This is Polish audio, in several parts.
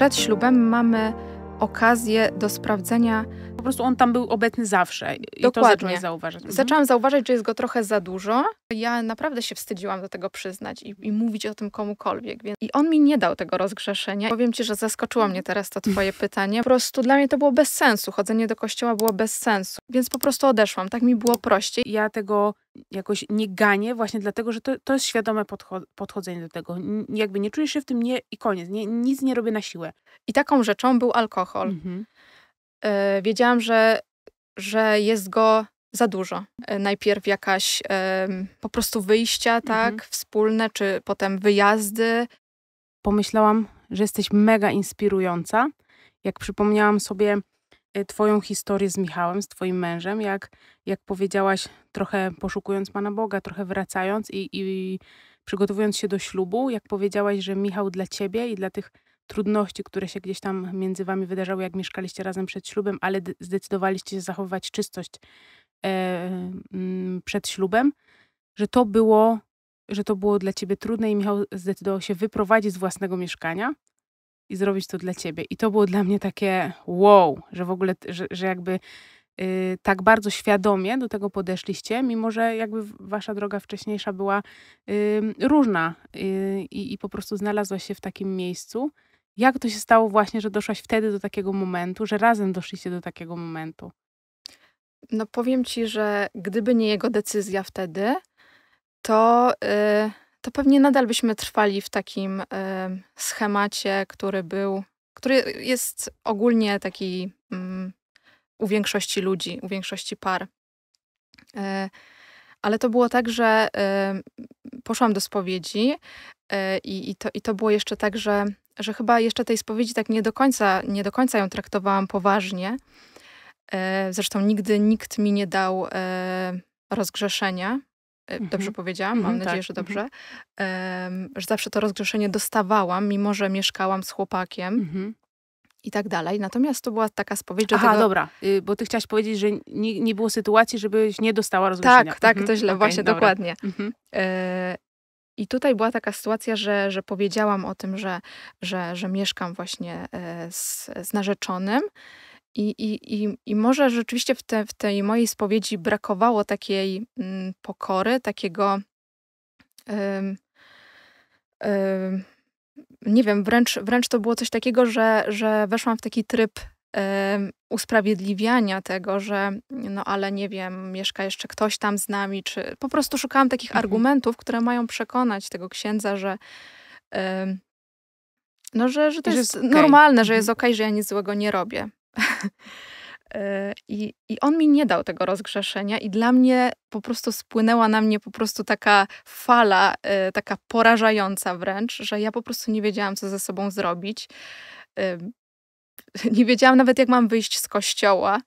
przed ślubem mamy okazję do sprawdzenia. Po prostu on tam był obecny zawsze i Dokładnie. to zacząłeś zauważać. Mhm. Zaczęłam zauważać, że jest go trochę za dużo. Ja naprawdę się wstydziłam do tego przyznać i, i mówić o tym komukolwiek. Więc... I on mi nie dał tego rozgrzeszenia. Powiem ci, że zaskoczyło mnie teraz to twoje pytanie. Po prostu dla mnie to było bez sensu. Chodzenie do kościoła było bez sensu. Więc po prostu odeszłam. Tak mi było prościej. Ja tego jakoś nie ganię właśnie dlatego, że to, to jest świadome podcho- podchodzenie do tego. N- jakby nie czujesz się w tym nie i koniec. Nie, nic nie robię na siłę. I taką rzeczą był alkohol. Mhm. E, wiedziałam, że, że jest go za dużo. E, najpierw jakaś po prostu wyjścia, tak, Mhm. wspólne, czy potem wyjazdy. Pomyślałam, że jesteś mega inspirująca. Jak przypomniałam sobie y, twoją historię z Michałem, z twoim mężem, jak, jak powiedziałaś, trochę poszukując Pana Boga, trochę wracając i, i przygotowując się do ślubu, jak powiedziałaś, że Michał dla ciebie i dla tych trudności, które się gdzieś tam między wami wydarzały, jak mieszkaliście razem przed ślubem, ale zdecydowaliście się zachowywać czystość e, przed ślubem, że to było, że to było dla ciebie trudne i Michał zdecydował się wyprowadzić z własnego mieszkania i zrobić to dla ciebie. I to było dla mnie takie wow, że w ogóle, że, że jakby y, tak bardzo świadomie do tego podeszliście, mimo że jakby wasza droga wcześniejsza była y, różna y, i po prostu znalazłaś się w takim miejscu. Jak to się stało właśnie, że doszłaś wtedy do takiego momentu, że razem doszliście do takiego momentu? No powiem ci, że gdyby nie jego decyzja wtedy, to, y, to pewnie nadal byśmy trwali w takim y, schemacie, który był, który jest ogólnie taki mm, u większości ludzi, u większości par. Y, ale to było tak, że poszłam do spowiedzi i, i, to, i to było jeszcze tak, że, że chyba jeszcze tej spowiedzi tak nie do końca, nie do końca ją traktowałam poważnie. E, Zresztą nigdy nikt mi nie dał e, rozgrzeszenia. E, Dobrze Mhm. powiedziałam? Mam Mhm, nadzieję, tak, że dobrze. Em, Że zawsze to rozgrzeszenie dostawałam, mimo że mieszkałam z chłopakiem Mhm. i tak dalej. Natomiast to była taka spowiedź, że Aha, tego... dobra, y, bo ty chciałaś powiedzieć, że nie, nie było sytuacji, żebyś nie dostała rozgrzeszenia. Tak, tak, Mhm, to źle, okej, właśnie, dobra. dokładnie. Mhm. E, I tutaj była taka sytuacja, że, że powiedziałam o tym, że, że, że mieszkam właśnie z, z narzeczonym. I, i, i, I może rzeczywiście w, te, w tej mojej spowiedzi brakowało takiej mm, pokory, takiego. nie wiem, wręcz, wręcz to było coś takiego, że, że weszłam w taki tryb usprawiedliwiania tego, że no ale nie wiem, mieszka jeszcze ktoś tam z nami, czy po prostu szukałam takich Mhm. argumentów, które mają przekonać tego księdza, że no, że, że to Że jest jest okej. normalne, że Mhm. jest okej, że ja nic złego nie robię. E, I, I on mi nie dał tego rozgrzeszenia, i dla mnie po prostu spłynęła na mnie po prostu taka fala, e, taka porażająca wręcz, że ja po prostu nie wiedziałam, co ze sobą zrobić. Nie wiedziałam nawet, jak mam wyjść z kościoła.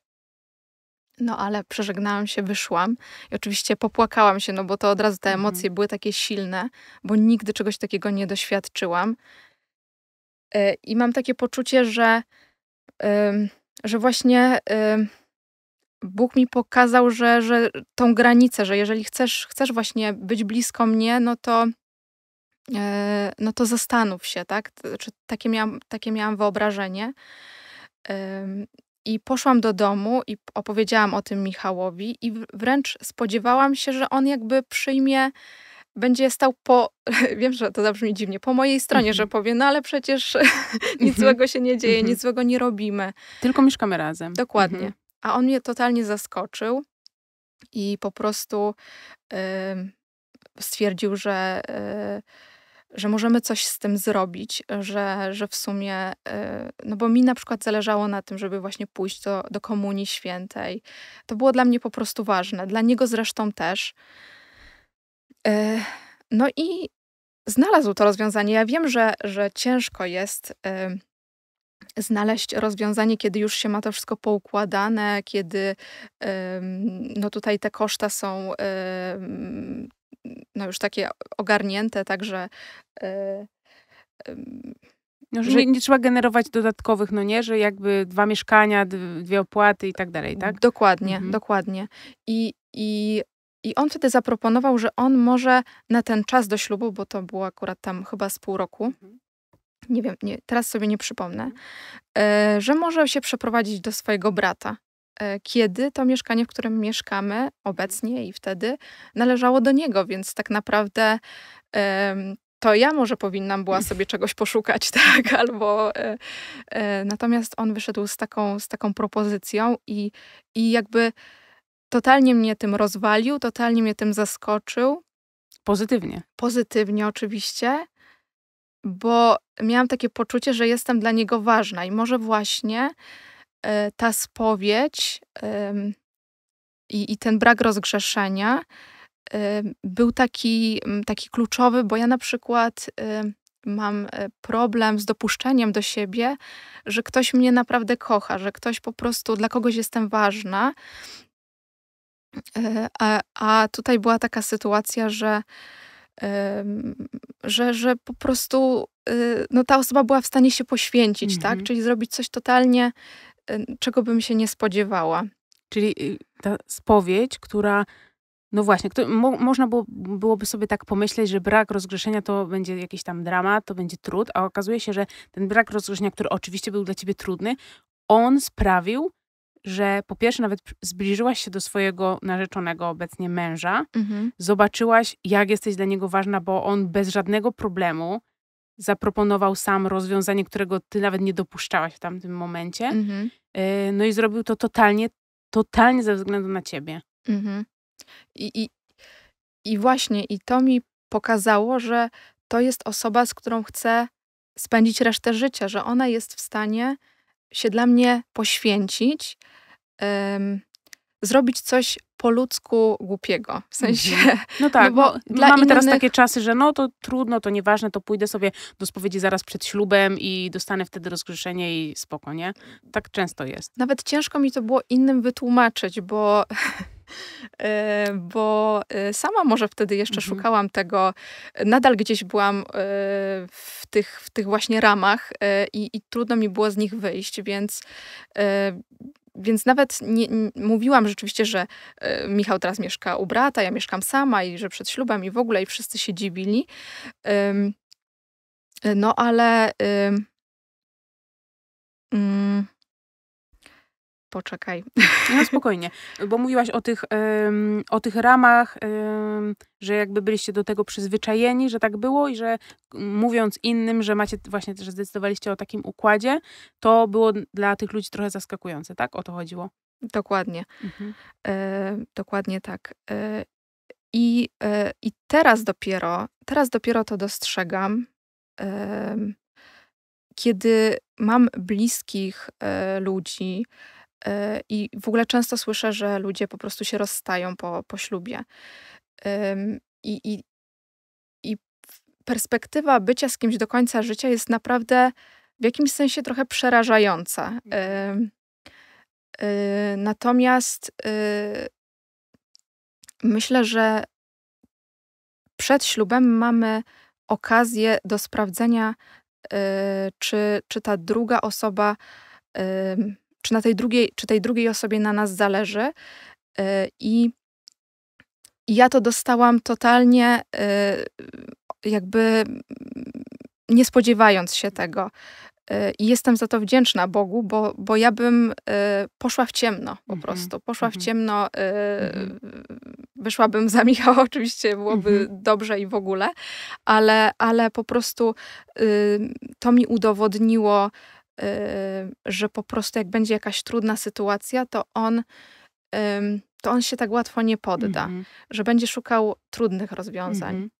No ale przeżegnałam się, wyszłam i oczywiście popłakałam się, no bo to od razu te Mhm. emocje były takie silne, bo nigdy czegoś takiego nie doświadczyłam. E, I mam takie poczucie, że, że właśnie Bóg mi pokazał, że, że tą granicę, że jeżeli chcesz, chcesz właśnie być blisko mnie, no to, e, no to zastanów się, tak? Czy takie, miałam, takie miałam wyobrażenie. I poszłam do domu i opowiedziałam o tym Michałowi, i wręcz spodziewałam się, że on jakby przyjmie, będzie stał po, wiem, że to zabrzmi dziwnie, po mojej stronie, Mhm. że powie, no ale przecież nic Mhm. złego się nie dzieje, Mhm. nic złego nie robimy. Tylko mieszkamy razem. Dokładnie. Mhm. A on mnie totalnie zaskoczył i po prostu stwierdził, że, e, że możemy coś z tym zrobić, że, że w sumie, e, no bo mi na przykład zależało na tym, żeby właśnie pójść do, do Komunii Świętej. To było dla mnie po prostu ważne, dla niego zresztą też. E, No i znalazł to rozwiązanie. Ja wiem, że, że ciężko jest em, znaleźć rozwiązanie, kiedy już się ma to wszystko poukładane, kiedy no tutaj te koszta są no już takie ogarnięte, także e, No, że Że- nie, nie trzeba generować dodatkowych, no nie, że jakby dwa mieszkania, dwie opłaty i tak dalej, tak? Dokładnie, Mhm. dokładnie. I, i, I on wtedy zaproponował, że on może na ten czas do ślubu, bo to było akurat tam chyba z pół roku, Mhm. nie wiem, nie, teraz sobie nie przypomnę, e, że może się przeprowadzić do swojego brata. E, kiedy to mieszkanie, w którym mieszkamy obecnie i wtedy należało do niego, więc tak naprawdę to ja może powinnam była sobie czegoś poszukać, tak, albo e, natomiast on wyszedł z taką, z taką propozycją i, i jakby totalnie mnie tym rozwalił, totalnie mnie tym zaskoczył. Pozytywnie. Pozytywnie oczywiście, bo miałam takie poczucie, że jestem dla niego ważna i może właśnie e, ta spowiedź i, i ten brak rozgrzeszenia był taki, taki kluczowy, bo ja na przykład mam e, problem z dopuszczeniem do siebie, że ktoś mnie naprawdę kocha, że ktoś po prostu dla kogoś jestem ważna. E, a, a tutaj była taka sytuacja, że, że, że po prostu y, no, ta osoba była w stanie się poświęcić, tak? Mhm. Czyli zrobić coś totalnie, czego bym się nie spodziewała. Czyli y, ta spowiedź, która no właśnie, kto, mo, można było, byłoby sobie tak pomyśleć, że brak rozgrzeszenia to będzie jakiś tam dramat, to będzie trud, a okazuje się, że ten brak rozgrzeszenia, który oczywiście był dla ciebie trudny, on sprawił, że po pierwsze nawet zbliżyłaś się do swojego narzeczonego obecnie męża, mhm. zobaczyłaś, jak jesteś dla niego ważna, bo on bez żadnego problemu zaproponował sam rozwiązanie, którego ty nawet nie dopuszczałaś w tamtym momencie. Mhm. Y, no i zrobił to totalnie, totalnie ze względu na ciebie. Mhm. I, i, I właśnie, i to mi pokazało, że to jest osoba, z którą chcę spędzić resztę życia, że ona jest w stanie się dla mnie poświęcić, um, zrobić coś po ludzku głupiego. W sensie. Mhm. No tak, no bo mamy innych... teraz takie czasy, że no to trudno, to nieważne, to pójdę sobie do spowiedzi zaraz przed ślubem i dostanę wtedy rozgrzeszenie i spoko, nie? Tak często jest. Nawet ciężko mi to było innym wytłumaczyć, bo bo e, sama może wtedy jeszcze mhm. szukałam tego, nadal gdzieś byłam e, w tych, w tych właśnie ramach i, i trudno mi było z nich wyjść, więc więc nawet nie, nie, mówiłam rzeczywiście, że Michał teraz mieszka u brata, ja mieszkam sama i że przed ślubem i w ogóle i wszyscy się dziwili. no ale mm, Poczekaj. No spokojnie, bo mówiłaś o tych, um, o tych ramach, um, że jakby byliście do tego przyzwyczajeni, że tak było i że mówiąc innym, że macie właśnie, że zdecydowaliście o takim układzie, to było dla tych ludzi trochę zaskakujące, tak? O to chodziło? Dokładnie. Mhm. E, dokładnie tak. E, i, e, I teraz dopiero, teraz dopiero to dostrzegam, kiedy mam bliskich e, ludzi, I w ogóle często słyszę, że ludzie po prostu się rozstają po, po ślubie. I, i, I perspektywa bycia z kimś do końca życia jest naprawdę w jakimś sensie trochę przerażająca. Mhm. E, natomiast e, myślę, że przed ślubem mamy okazję do sprawdzenia, czy, czy ta druga osoba czy na tej drugiej, czy tej drugiej osobie na nas zależy. E, I ja to dostałam totalnie e, jakby nie spodziewając się tego. E, I jestem za to wdzięczna Bogu, bo, bo ja bym poszła w ciemno po mhm. prostu. Poszła w mhm. ciemno, mhm. wyszłabym za Michała, oczywiście byłoby dobrze i w ogóle, ale, ale po prostu to mi udowodniło, że po prostu jak będzie jakaś trudna sytuacja, to on, to on się tak łatwo nie podda, mm -hmm. że będzie szukał trudnych rozwiązań. Mm -hmm.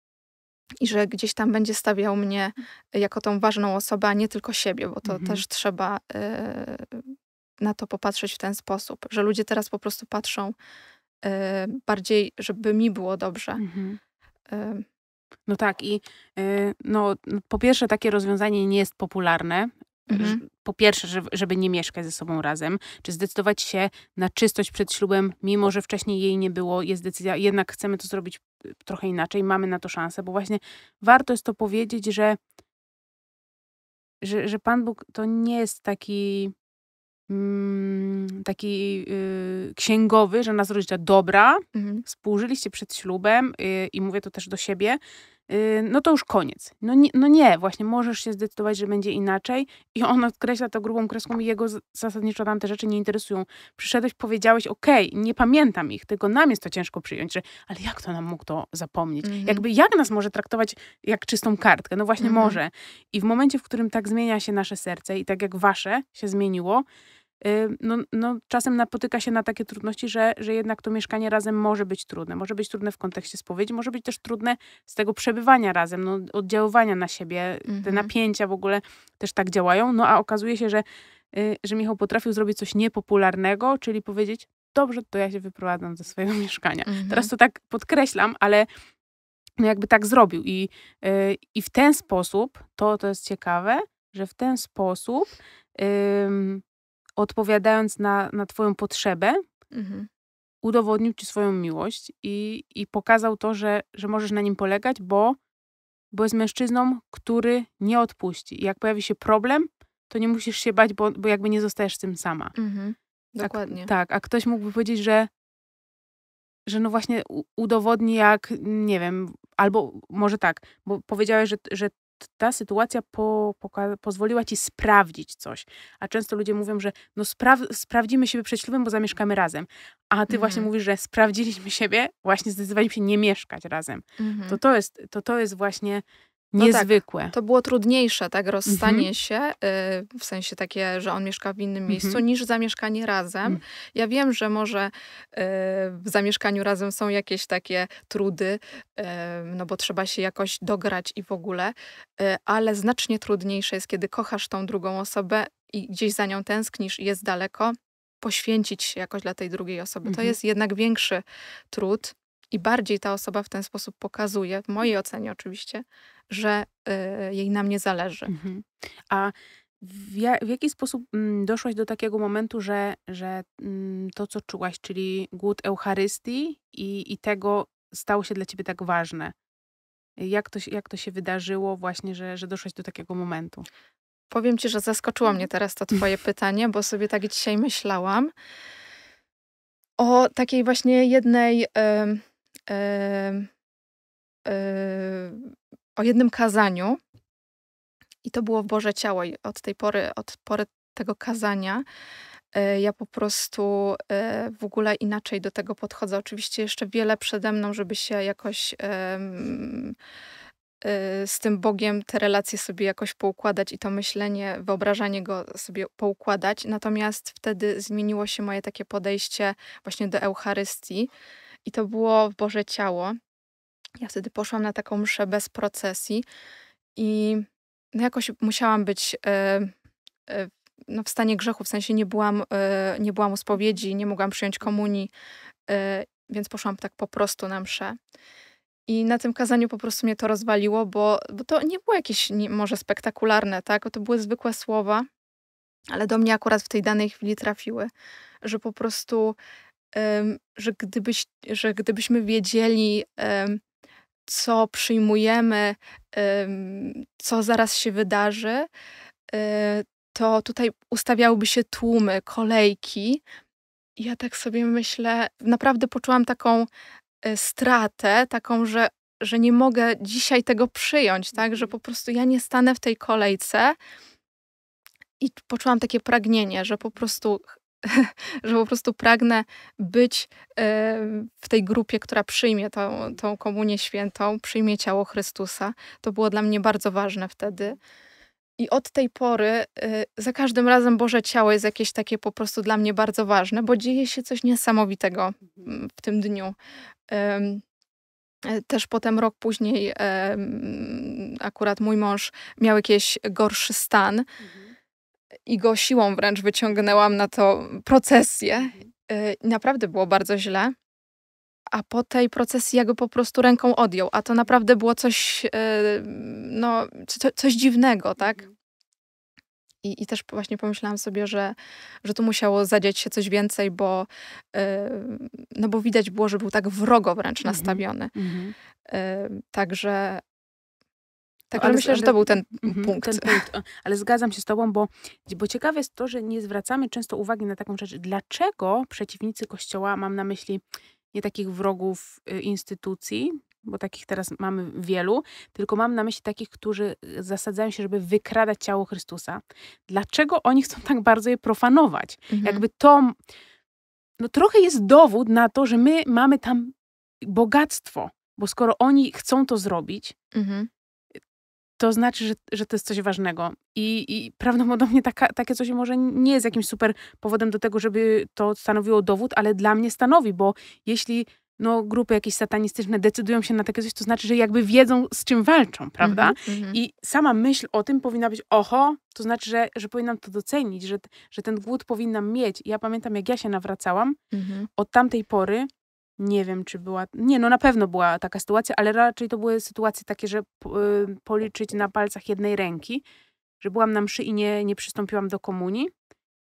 I że gdzieś tam będzie stawiał mnie jako tą ważną osobę, a nie tylko siebie, bo to mm -hmm. też trzeba na to popatrzeć w ten sposób, że ludzie teraz po prostu patrzą bardziej, żeby mi było dobrze. Mhm. No tak, i no, po pierwsze, takie rozwiązanie nie jest popularne. Mhm. Po pierwsze, żeby nie mieszkać ze sobą razem, czy zdecydować się na czystość przed ślubem, mimo że wcześniej jej nie było, jest decyzja, jednak chcemy to zrobić y, trochę inaczej, mamy na to szansę, bo właśnie warto jest to powiedzieć, że, że, że Pan Bóg to nie jest taki mm, taki yy, księgowy, że nas rodzice dobra, mhm. współżyliście przed ślubem yy, i mówię to też do siebie, no to już koniec. No nie, no nie, właśnie możesz się zdecydować, że będzie inaczej i on odkreśla to grubą kreską i jego zasadniczo tam te rzeczy nie interesują. Przyszedłeś, powiedziałeś, okej, okay, nie pamiętam ich, tylko nam jest to ciężko przyjąć, że ale jak to nam mógł to zapomnieć? Mhm. Jakby jak nas może traktować jak czystą kartkę? No właśnie mhm. może. I w momencie, w którym tak zmienia się nasze serce i tak jak wasze się zmieniło, no, no, czasem napotyka się na takie trudności, że, że jednak to mieszkanie razem może być trudne. Może być trudne w kontekście spowiedzi, może być też trudne z tego przebywania razem, no, oddziaływania na siebie. Mhm. Te napięcia w ogóle też tak działają. No a okazuje się, że, y, że Michał potrafił zrobić coś niepopularnego, czyli powiedzieć, dobrze, to ja się wyprowadzam ze swojego mieszkania. Mhm. Teraz to tak podkreślam, ale no jakby tak zrobił. I, yy, i w ten sposób, to, to jest ciekawe, że w ten sposób yy, odpowiadając na, na Twoją potrzebę, mhm. udowodnił Ci swoją miłość i, i pokazał to, że, że możesz na nim polegać, bo, bo jest mężczyzną, który nie odpuści. I jak pojawi się problem, to nie musisz się bać, bo, bo jakby nie zostajesz z tym sama. Mhm. Dokładnie. A, tak, a ktoś mógłby powiedzieć, że, że no właśnie udowodni jak, nie wiem, albo może tak, bo powiedziałeś, że, że ta sytuacja po, pozwoliła ci sprawdzić coś. A często ludzie mówią, że no spra sprawdzimy siebie przed ślubem, bo zamieszkamy razem. A ty mhm. właśnie mówisz, że sprawdziliśmy siebie, właśnie zdecydowaliśmy się nie mieszkać razem. Mhm. To, to, jest, to to jest właśnie niezwykłe. No tak, to było trudniejsze, tak, rozstanie mhm. się, y, w sensie takie, że on mieszka w innym miejscu, mhm. niż zamieszkanie razem. Mhm. Ja wiem, że może y, w zamieszkaniu razem są jakieś takie trudy, y, no bo trzeba się jakoś dograć i w ogóle, ale znacznie trudniejsze jest, kiedy kochasz tą drugą osobę i gdzieś za nią tęsknisz i jest daleko, poświęcić się jakoś dla tej drugiej osoby. To jest jednak większy trud i bardziej ta osoba w ten sposób pokazuje, w mojej ocenie oczywiście, że y, jej na mnie zależy. Mhm. A w, ja, w, jaki sposób mm, doszłaś do takiego momentu, że, że mm, to, co czułaś, czyli głód Eucharystii i, i tego stało się dla ciebie tak ważne? Jak to, jak to się wydarzyło właśnie, że, że doszłaś do takiego momentu? Powiem ci, że zaskoczyło mnie mhm. teraz to twoje pytanie, bo sobie tak dzisiaj myślałam o takiej właśnie jednej yy, o jednym kazaniu. I to było w Boże Ciało. I od tej pory, od pory tego kazania, e, ja po prostu e, w ogóle inaczej do tego podchodzę. Oczywiście jeszcze wiele przede mną, żeby się jakoś e, z tym Bogiem te relacje sobie jakoś poukładać i to myślenie, wyobrażanie go sobie poukładać. Natomiast wtedy zmieniło się moje takie podejście właśnie do Eucharystii i to było w Boże Ciało. Ja wtedy poszłam na taką mszę bez procesji i no jakoś musiałam być e, e, no w stanie grzechu, w sensie nie byłam, e, nie byłam u spowiedzi, nie mogłam przyjąć komunii, więc poszłam tak po prostu na mszę. I na tym kazaniu po prostu mnie to rozwaliło, bo, bo to nie było jakieś nie, może spektakularne, tak? To były zwykłe słowa, ale do mnie akurat w tej danej chwili trafiły, że po prostu, że, gdybyś, że gdybyśmy wiedzieli, co przyjmujemy, co zaraz się wydarzy, y, to tutaj ustawiałyby się tłumy, kolejki. Ja tak sobie myślę, naprawdę poczułam taką y, stratę, taką, że, że nie mogę dzisiaj tego przyjąć, tak? Że po prostu ja nie stanę w tej kolejce. I poczułam takie pragnienie, że po prostu że po prostu pragnę być w tej grupie, która przyjmie tą, tą komunię świętą, przyjmie ciało Chrystusa. To było dla mnie bardzo ważne wtedy. I od tej pory y, za każdym razem Boże Ciało jest jakieś takie po prostu dla mnie bardzo ważne, bo dzieje się coś niesamowitego mhm. w tym dniu. E, też potem rok później akurat mój mąż miał jakiś gorszy stan. Mhm i go siłą wręcz wyciągnęłam na to procesję. Mhm. Y, naprawdę było bardzo źle. A po tej procesji ja go po prostu ręką odjął. A to naprawdę było coś, y, no, coś dziwnego, tak? Mhm. I, I też właśnie pomyślałam sobie, że, że tu musiało zadziać się coś więcej, bo, yy, no bo widać było, że był tak wrogo wręcz mhm. nastawiony. Mm -hmm. yy, także tak, ale, ale myślę, że to był ten mhm, punkt. Ten punkt. Ale zgadzam się z tobą, bo, bo ciekawe jest to, że nie zwracamy często uwagi na taką rzecz. Dlaczego przeciwnicy Kościoła, mam na myśli nie takich wrogów y, instytucji, bo takich teraz mamy wielu, tylko mam na myśli takich, którzy zasadzają się, żeby wykradać ciało Chrystusa. Dlaczego oni chcą tak bardzo je profanować? Mhm. Jakby to, no trochę jest dowód na to, że my mamy tam bogactwo, bo skoro oni chcą to zrobić, mhm to znaczy, że, że to jest coś ważnego. I, i prawdopodobnie taka, takie coś może nie jest jakimś super powodem do tego, żeby to stanowiło dowód, ale dla mnie stanowi, bo jeśli no, grupy jakieś satanistyczne decydują się na takie coś, to znaczy, że jakby wiedzą, z czym walczą, prawda? Mm-hmm, I sama myśl o tym powinna być, oho, to znaczy, że, że powinnam to docenić, że, że ten głód powinnam mieć. I ja pamiętam, jak ja się nawracałam, mm-hmm. od tamtej pory nie wiem, czy była. Nie, no na pewno była taka sytuacja, ale raczej to były sytuacje takie, że y, policzyć na palcach jednej ręki, że byłam na mszy i nie, nie przystąpiłam do komunii,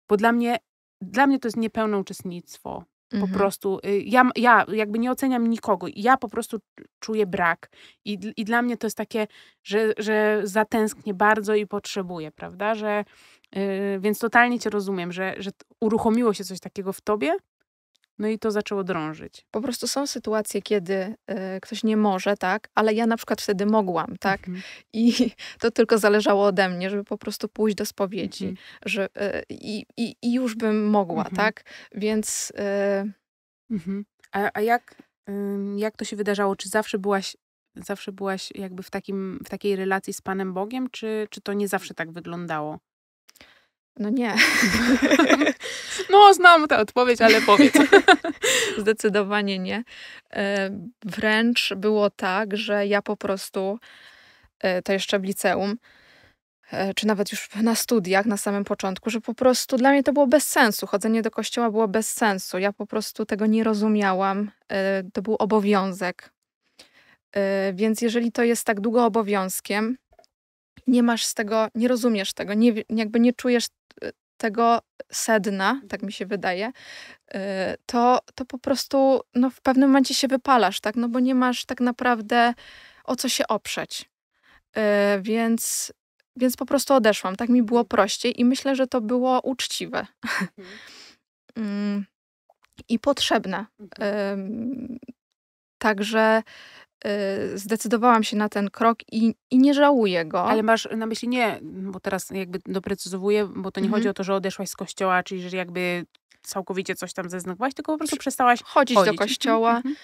bo dla mnie, dla mnie to jest niepełne uczestnictwo. Po mhm. prostu y, ja, ja jakby nie oceniam nikogo. Ja po prostu czuję brak. I, I dla mnie to jest takie, że, że zatęsknię bardzo i potrzebuję, prawda? Że, yy, więc totalnie cię rozumiem, że, że uruchomiło się coś takiego w tobie, no i to zaczęło drążyć. Po prostu są sytuacje, kiedy y, ktoś nie może, tak, ale ja na przykład wtedy mogłam, tak. Mhm. I to tylko zależało ode mnie, żeby po prostu pójść do spowiedzi, mhm. że, y, i, i, i, już bym mogła, mhm. tak. Więc. Y... A, a jak, jak to się wydarzało? Czy zawsze byłaś zawsze byłaś jakby w, takim, w takiej relacji z Panem Bogiem, czy, czy to nie zawsze tak wyglądało? No nie. No, znam tę odpowiedź, ale powiedz. Zdecydowanie nie. E, wręcz było tak, że ja po prostu, e, to jeszcze w liceum, e, czy nawet już na studiach na samym początku, że po prostu dla mnie to było bez sensu. Chodzenie do kościoła było bez sensu. Ja po prostu tego nie rozumiałam. To był obowiązek. Więc jeżeli to jest tak długo obowiązkiem, nie masz z tego, nie rozumiesz tego, nie, jakby nie czujesz tego sedna, tak mi się wydaje, y, to, to po prostu no, w pewnym momencie się wypalasz, tak? No bo nie masz tak naprawdę o co się oprzeć. Y, więc, więc po prostu odeszłam. Tak mi było prościej i myślę, że to było uczciwe. Mhm. Mm, I potrzebne. Mhm. Także zdecydowałam się na ten krok i, i nie żałuję go. Ale masz na myśli nie, bo teraz jakby doprecyzowuję, bo to nie mhm. chodzi o to, że odeszłaś z kościoła, czyli że jakby całkowicie coś tam zeznowałaś, tylko po prostu przestałaś chodzić, chodzić. do kościoła. Mhm.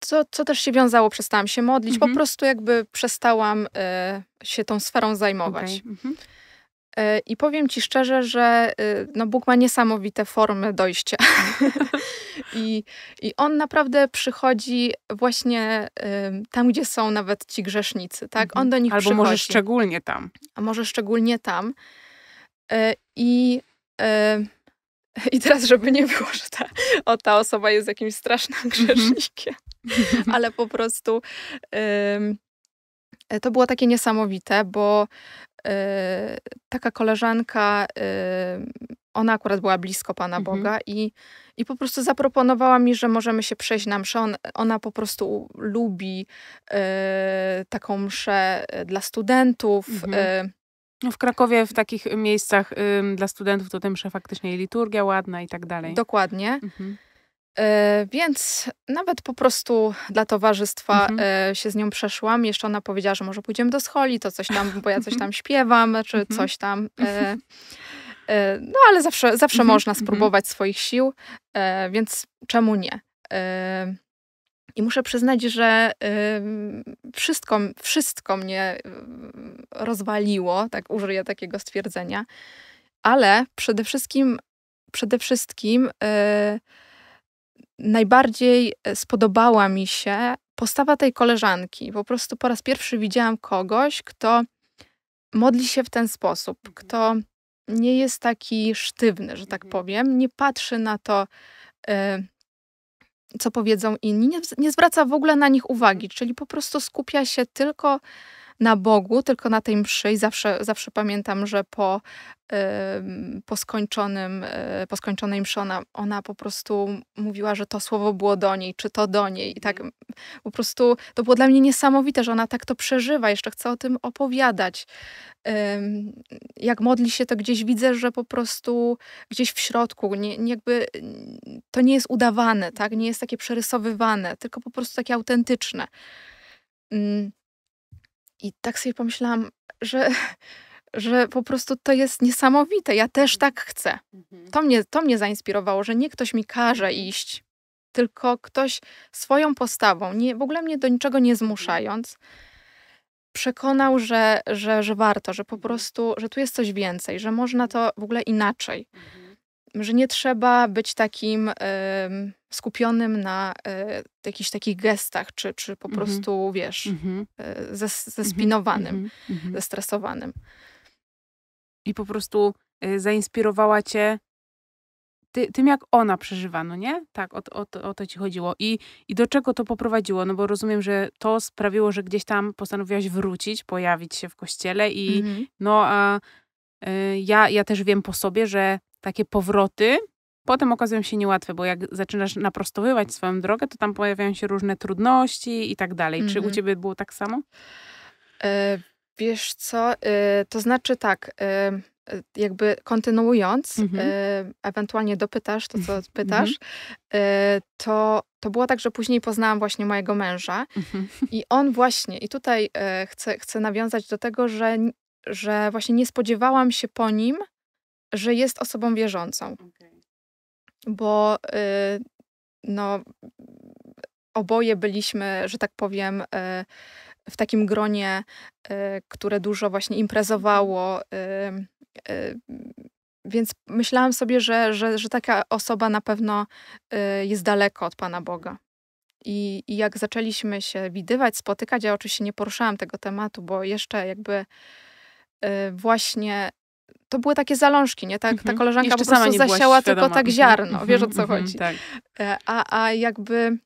Co, co też się wiązało, przestałam się modlić, po mhm. prostu jakby przestałam y, się tą sferą zajmować. Okay. E, I powiem ci szczerze, że y, no, Bóg ma niesamowite formy dojścia. I, I on naprawdę przychodzi właśnie tam, gdzie są nawet ci grzesznicy. Tak? On do nich Albo przychodzi. może szczególnie tam. A może szczególnie tam. E, I, e, i teraz, żeby nie było, że ta, o, ta osoba jest jakimś strasznym mhm. grzesznikiem, ale po prostu to było takie niesamowite, bo Y, taka koleżanka, y, ona akurat była blisko Pana mhm. Boga i, i po prostu zaproponowała mi, że możemy się przejść na mszę. On, ona po prostu lubi y, taką mszę dla studentów. Mhm. No w Krakowie w takich miejscach dla studentów to te msze faktycznie liturgia ładna i tak dalej. Dokładnie. Mhm. E, więc nawet po prostu dla towarzystwa mhm. e, się z nią przeszłam. Jeszcze ona powiedziała, że może pójdziemy do scholi, to coś tam, bo ja coś tam śpiewam, czy mhm. coś tam. E, no ale zawsze, zawsze mhm. można mhm. spróbować swoich sił, e, więc czemu nie? E, I muszę przyznać, że wszystko, wszystko mnie rozwaliło, tak użyję takiego stwierdzenia, ale przede wszystkim, przede wszystkim najbardziej spodobała mi się postawa tej koleżanki. Po prostu po raz pierwszy widziałam kogoś, kto modli się w ten sposób, mhm. kto nie jest taki sztywny, że tak mhm. powiem, nie patrzy na to, e, co powiedzą inni, nie, nie zwraca w ogóle na nich uwagi, czyli po prostu skupia się tylko na Bogu, tylko na tej mszy i zawsze, zawsze pamiętam, że po, po, skończonym, e, po skończonej mszy ona, ona po prostu mówiła, że to słowo było do niej, czy to do niej. I tak mhm. po prostu to było dla mnie niesamowite, że ona tak to przeżywa, jeszcze chce o tym opowiadać. Jak modli się, to gdzieś widzę, że po prostu gdzieś w środku, nie, jakby to nie jest udawane, tak? nie jest takie przerysowywane, tylko po prostu takie autentyczne. I tak sobie pomyślałam, że że po prostu to jest niesamowite. Ja też tak chcę. Mhm. To mnie, to mnie zainspirowało, że nie ktoś mi każe mhm. iść, tylko ktoś swoją postawą, nie, w ogóle mnie do niczego nie mhm. zmuszając, przekonał, że, że, że warto, że po prostu, że tu jest coś więcej, że można to w ogóle inaczej. Że nie trzeba być takim y, skupionym na y, jakichś takich gestach, czy, czy po prostu, wiesz, y, zespinowanym, zestresowanym i po prostu y, zainspirowała cię ty, tym, jak ona przeżywa, no nie? Tak, o, o, o to ci chodziło. I, I do czego to poprowadziło? No bo rozumiem, że to sprawiło, że gdzieś tam postanowiłaś wrócić, pojawić się w kościele i mhm. no a ja, ja też wiem po sobie, że takie powroty potem okazują się niełatwe, bo jak zaczynasz naprostowywać swoją drogę, to tam pojawiają się różne trudności i tak dalej. Czy u mhm. ciebie było tak samo? E, Wiesz co, y, to znaczy tak, y, y, jakby kontynuując, Mhm. ewentualnie dopytasz to, co mhm. pytasz, to, to było tak, że później poznałam właśnie mojego męża Mhm. i on właśnie, i tutaj chcę, chcę nawiązać do tego, że, że właśnie nie spodziewałam się po nim, że jest osobą wierzącą, bo no, oboje byliśmy, że tak powiem, w takim gronie, e, które dużo właśnie imprezowało. E, e, więc myślałam sobie, że, że, że taka osoba na pewno jest daleko od Pana Boga. I, I jak zaczęliśmy się widywać, spotykać, ja oczywiście nie poruszałam tego tematu, bo jeszcze jakby właśnie to były takie zalążki, nie? Tak, ta mhm. koleżanka Jeszcze po prostu zasiała tylko tak mhm. ziarno, wiesz o co mhm. chodzi. Tak. A, a jakby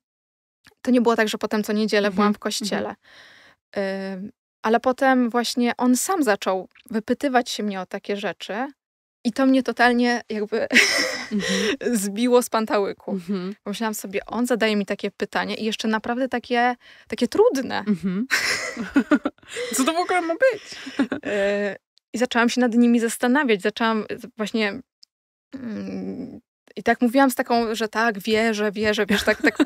to nie było tak, że potem co niedzielę byłam w kościele. Ale potem właśnie on sam zaczął wypytywać się mnie o takie rzeczy. I to mnie totalnie jakby mhm. zbiło z pantałyku. Mhm. Pomyślałam sobie, on zadaje mi takie pytanie i jeszcze naprawdę takie, takie trudne. Mhm. Co to w ogóle ma być? E, I zaczęłam się nad nimi zastanawiać. Zaczęłam właśnie mm, i tak mówiłam z taką, że tak, wierzę, wierzę, wiesz, tak, tak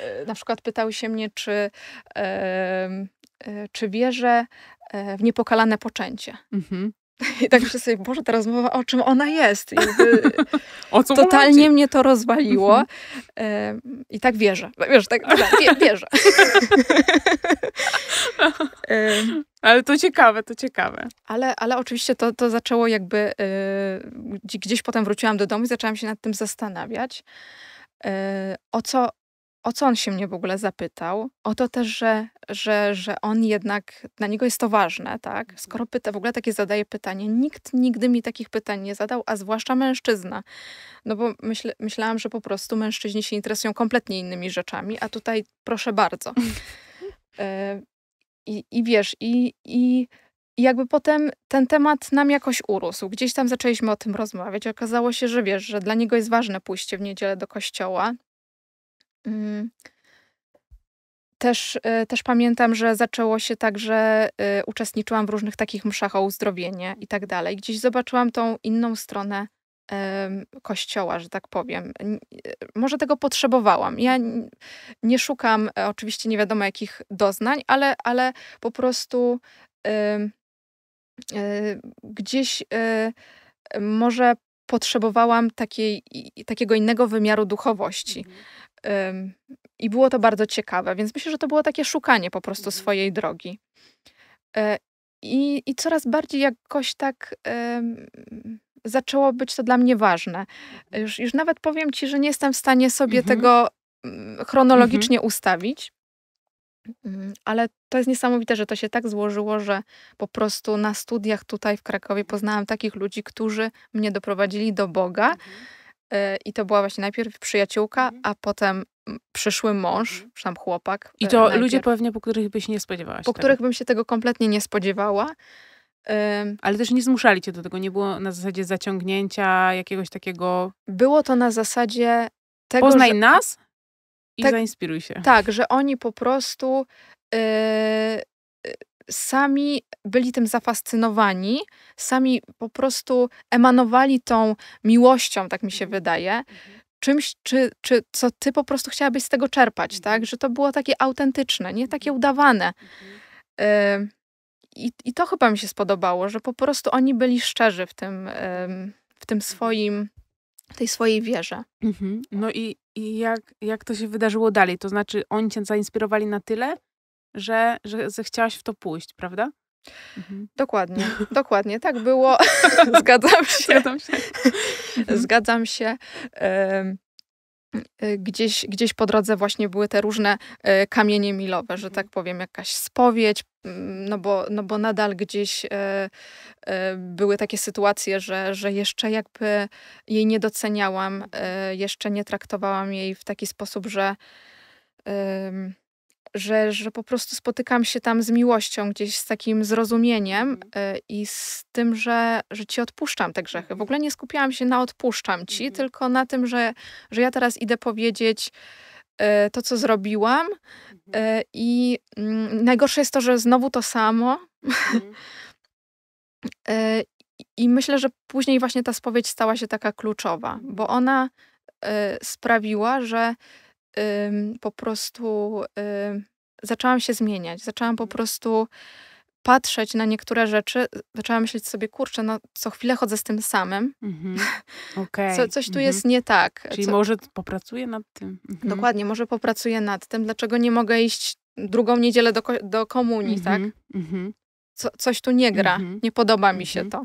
e, na przykład pytał się mnie, czy, E, czy wierzę e, w niepokalane poczęcie. Mhm. I tak myślę sobie, Boże, ta rozmowa, o czym ona jest? o co totalnie mnie to rozwaliło. Mhm. I tak wierzę. Wiesz, tak, tak wie, wierzę. Ale to ciekawe, to ciekawe. Ale, ale oczywiście to, to zaczęło jakby, gdzieś potem wróciłam do domu i zaczęłam się nad tym zastanawiać, o co, o co on się mnie w ogóle zapytał, o to też, że, że, że on jednak, dla niego jest to ważne, tak? Mhm. Skoro pyta, w ogóle takie zadaje pytanie, nikt nigdy mi takich pytań nie zadał, a zwłaszcza mężczyzna. No bo myśl, myślałam, że po prostu mężczyźni się interesują kompletnie innymi rzeczami, a tutaj proszę bardzo. E, I, i wiesz, i, i jakby potem ten temat nam jakoś urósł. Gdzieś tam zaczęliśmy o tym rozmawiać. Okazało się, że wiesz, że dla niego jest ważne pójście w niedzielę do kościoła, Mm. Też, y, też pamiętam, że zaczęło się tak, że y, uczestniczyłam w różnych takich mszach o uzdrowienie i tak dalej. Gdzieś zobaczyłam tą inną stronę kościoła, że tak powiem. Y, może tego potrzebowałam. Ja nie szukam e, oczywiście nie wiadomo jakich doznań, ale, ale po prostu e, gdzieś może potrzebowałam takiej, takiego innego wymiaru duchowości. Mhm. I było to bardzo ciekawe, więc myślę, że to było takie szukanie po prostu mhm. swojej drogi. E, I, I coraz bardziej jakoś tak zaczęło być to dla mnie ważne. Mhm. Już, już nawet powiem ci, że nie jestem w stanie sobie mhm. tego mm, chronologicznie mhm. ustawić. Mm, ale to jest niesamowite, że to się tak złożyło, że po prostu na studiach tutaj w Krakowie poznałam takich ludzi, którzy mnie doprowadzili do Boga. Mhm E, I to była właśnie najpierw przyjaciółka, mhm. a potem przyszły mąż, czy tam chłopak. I to najpierw, ludzie pewnie, po których byś nie spodziewałaś. Po tego. których bym się tego kompletnie nie spodziewała. Ale też nie zmuszali cię do tego, nie było na zasadzie zaciągnięcia jakiegoś takiego. Było to na zasadzie tego. Poznaj że... nas i tak, zainspiruj się. Tak, że oni po prostu yy, sami byli tym zafascynowani, sami po prostu emanowali tą miłością, tak mi się mhm. wydaje. Mhm. Czymś, czy, czy co ty po prostu chciałabyś z tego czerpać, tak? Mhm. Że to było takie autentyczne, nie takie udawane. Yy, i, I to chyba mi się spodobało, że po prostu oni byli szczerzy w tym, w tym swoim, tej swojej wierze. Mhm. No i, i jak, jak to się wydarzyło dalej? To znaczy, oni cię zainspirowali na tyle, że, że zechciałaś w to pójść, prawda? Mhm. Dokładnie, dokładnie. Tak było. Zgadzam się. Zgadzam się. Zgadzam się. Y, gdzieś, gdzieś po drodze właśnie były te różne y, kamienie milowe, że tak powiem, jakaś spowiedź, mm, no bo, no bo nadal gdzieś y, były takie sytuacje, że, że jeszcze jakby jej nie doceniałam, jeszcze nie traktowałam jej w taki sposób, że że, że po prostu spotykam się tam z miłością, gdzieś z takim zrozumieniem y, i z tym, że, że ci odpuszczam te grzechy. W mhm. ogóle nie skupiałam się na odpuszczam ci, mhm. tylko na tym, że, że ja teraz idę powiedzieć y, to, co zrobiłam. Y, I mm, najgorsze jest to, że znowu to samo. I myślę, że później właśnie ta spowiedź stała się taka kluczowa, bo ona sprawiła, że po prostu zaczęłam się zmieniać. Zaczęłam po mhm. prostu patrzeć na niektóre rzeczy, zaczęłam myśleć sobie, kurczę, no co chwilę chodzę z tym samym. Mhm. Okay. Co, coś tu jest nie tak. Czyli co... może popracuję nad tym. Mhm. Dokładnie, może popracuję nad tym. Dlaczego nie mogę iść drugą niedzielę do, do komunii, tak? Co, coś tu nie gra. Nie podoba mi się to.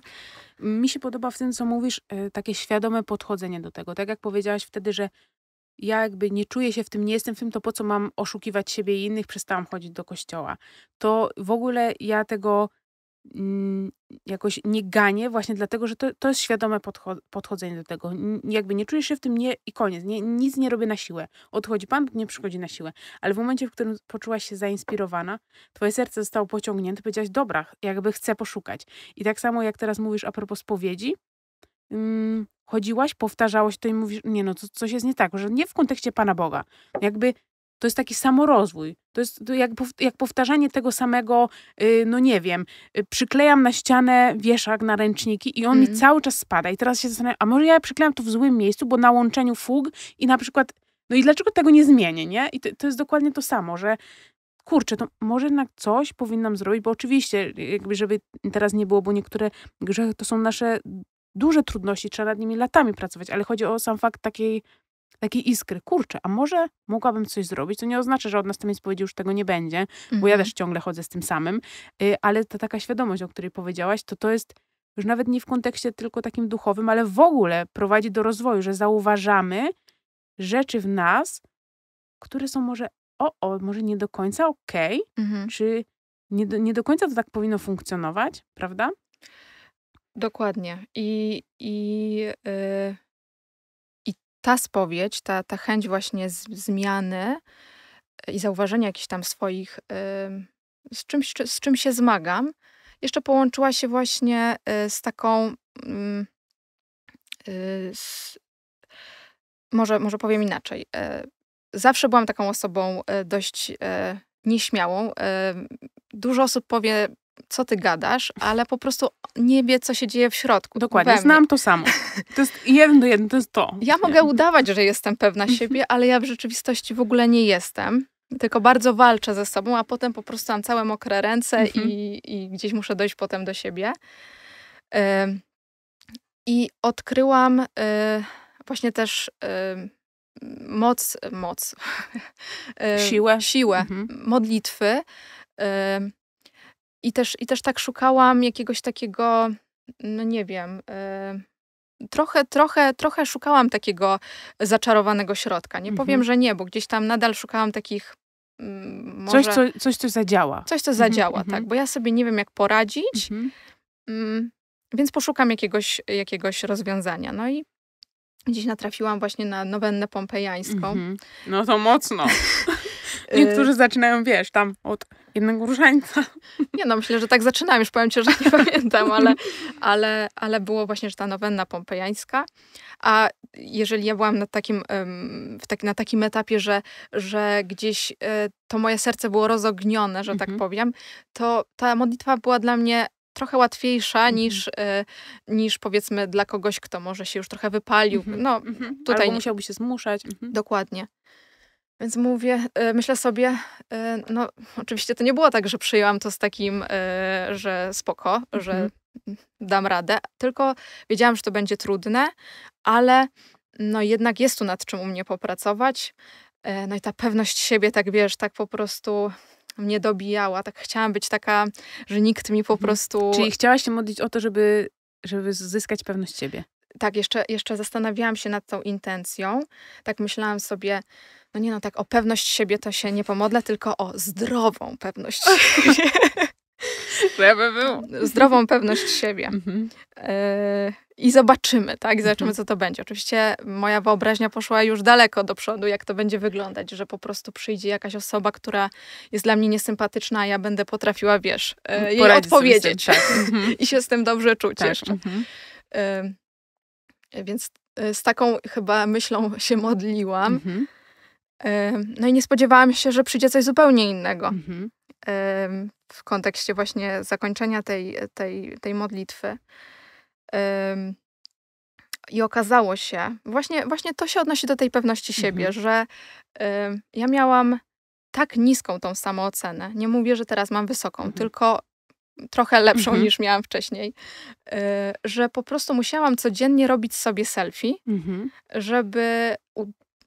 Mi się podoba w tym, co mówisz, e, takie świadome podchodzenie do tego. Tak jak powiedziałaś wtedy, że ja jakby nie czuję się w tym, nie jestem w tym, to po co mam oszukiwać siebie i innych, przestałam chodzić do kościoła. To w ogóle ja tego mm, jakoś nie ganię, właśnie dlatego, że to, to jest świadome podcho podchodzenie do tego. N jakby nie czujesz się w tym nie, i koniec. Nie, nic nie robię na siłę. Odchodzi Pan, nie przychodzi na siłę. Ale w momencie, w którym poczułaś się zainspirowana, twoje serce zostało pociągnięte, powiedziałaś, dobra, jakby chcę poszukać. I tak samo jak teraz mówisz a propos spowiedzi, mm, chodziłaś, powtarzałaś to i mówisz, nie no, to coś jest nie tak, że nie w kontekście Pana Boga. Jakby to jest taki samorozwój. To jest to jak, jak powtarzanie tego samego, yy, no nie wiem, yy, przyklejam na ścianę wieszak na ręczniki i on mm. mi cały czas spada. I teraz się zastanawiam, a może ja przyklejam to w złym miejscu, bo na łączeniu fug i na przykład, no i dlaczego tego nie zmienię, nie? I to, to jest dokładnie to samo, że kurczę, to może jednak coś powinnam zrobić, bo oczywiście, jakby żeby teraz nie było, bo niektóre grzechy to są nasze duże trudności, trzeba nad nimi latami pracować, ale chodzi o sam fakt takiej, takiej iskry. Kurczę, a może mogłabym coś zrobić? To nie oznacza, że od następnej spowiedzi już tego nie będzie, mhm. bo ja mhm. też ciągle chodzę z tym samym, y, ale ta taka świadomość, o której powiedziałaś, to to jest już nawet nie w kontekście tylko takim duchowym, ale w ogóle prowadzi do rozwoju, że zauważamy rzeczy w nas, które są może, o, o może nie do końca okej, okay, mhm. czy nie do, nie do końca to tak powinno funkcjonować, prawda? Dokładnie. I, i, yy, i ta spowiedź, ta, ta chęć właśnie z, zmiany i zauważenia jakichś tam swoich, yy, z, czymś, z czym się zmagam, jeszcze połączyła się właśnie yy, z taką. Mm, y, z, może, może powiem inaczej. Y, zawsze byłam taką osobą y, dość nieśmiałą. Dużo osób powie, co ty gadasz, ale po prostu nie wie, co się dzieje w środku. Dokładnie, znam to samo. To jest jeden do jeden, to jest to. Ja mogę udawać, że jestem pewna siebie, ale ja w rzeczywistości w ogóle nie jestem. Tylko bardzo walczę ze sobą, a potem po prostu mam całe mokre ręce mhm. i, i gdzieś muszę dojść potem do siebie. I odkryłam y, właśnie też y, moc, moc, siłę, siłę mhm. modlitwy i też, I też tak szukałam jakiegoś takiego, no nie wiem, y, trochę, trochę, trochę szukałam takiego zaczarowanego środka. Nie mhm. powiem, że nie, bo gdzieś tam nadal szukałam takich. Mm, może, coś, co, coś, co zadziała. Coś, co mhm, zadziała, mhm. tak, bo ja sobie nie wiem, jak poradzić, mhm. mm, więc poszukam jakiegoś, jakiegoś rozwiązania. No i gdzieś natrafiłam właśnie na nowennę pompejańską. Mhm. No to mocno. Niektórzy zaczynają, wiesz, tam od jednego różańca. Nie no, myślę, że tak zaczynałam, już powiem ci, że nie pamiętam, ale, ale, ale było właśnie, że ta nowenna pompejańska. A jeżeli ja byłam na takim, w tak, na takim etapie, że, że gdzieś e, to moje serce było rozognione, że tak mhm. powiem, to ta modlitwa była dla mnie trochę łatwiejsza mhm. niż, e, niż powiedzmy dla kogoś, kto może się już trochę wypalił. Mhm. No, mhm. tutaj Albo musiałby się zmuszać. Mhm. Dokładnie. Więc mówię, e, myślę sobie, e, no oczywiście to nie było tak, że przyjęłam to z takim, e, że spoko, mhm. że dam radę, tylko wiedziałam, że to będzie trudne, ale no jednak jest tu nad czym u mnie popracować. No i ta pewność siebie, tak wiesz, tak po prostu mnie dobijała. Tak chciałam być taka, że nikt mi po mhm. prostu... Czyli chciałaś się modlić o to, żeby, żeby zyskać pewność siebie. Tak, jeszcze, jeszcze zastanawiałam się nad tą intencją. Tak myślałam sobie, no nie no, tak o pewność siebie to się nie pomodlę, tylko o zdrową pewność siebie. Żeby był. Zdrową pewność siebie. Mhm. E, I zobaczymy, tak? I zobaczymy, mhm. co to będzie. Oczywiście moja wyobraźnia poszła już daleko do przodu, jak to będzie wyglądać, że po prostu przyjdzie jakaś osoba, która jest dla mnie niesympatyczna, a ja będę potrafiła, wiesz, e, jej odpowiedzieć. Tym, tak. Mhm. I się z tym dobrze czuć tak. jeszcze. E, więc z taką chyba myślą się modliłam. No i nie spodziewałam się, że przyjdzie coś zupełnie innego. Mhm. W kontekście właśnie zakończenia tej, tej, tej modlitwy. I okazało się, właśnie, właśnie to się odnosi do tej pewności siebie, mhm. że ja miałam tak niską tą samoocenę. Nie mówię, że teraz mam wysoką, mhm. tylko trochę lepszą mhm. niż miałam wcześniej, e, że po prostu musiałam codziennie robić sobie selfie, mhm. żeby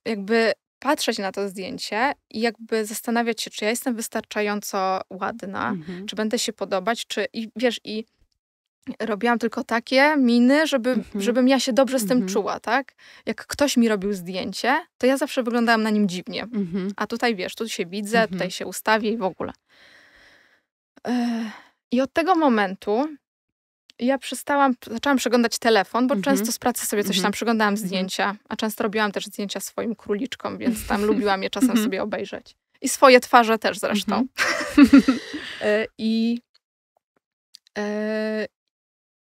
jakby patrzeć na to zdjęcie i jakby zastanawiać się, czy ja jestem wystarczająco ładna, mhm. czy będę się podobać, czy i wiesz, i robiłam tylko takie miny, żeby, mhm. żebym ja się dobrze z tym mhm. czuła, tak? Jak ktoś mi robił zdjęcie, to ja zawsze wyglądałam na nim dziwnie. Mhm. A tutaj wiesz, tu się widzę, tutaj się ustawię i w ogóle. I od tego momentu ja przestałam, zaczęłam przeglądać telefon, bo często z pracy sobie coś tam przeglądałam zdjęcia, a często robiłam też zdjęcia swoim króliczkom, więc tam lubiłam je czasem sobie obejrzeć. I swoje twarze też zresztą. E, I, e,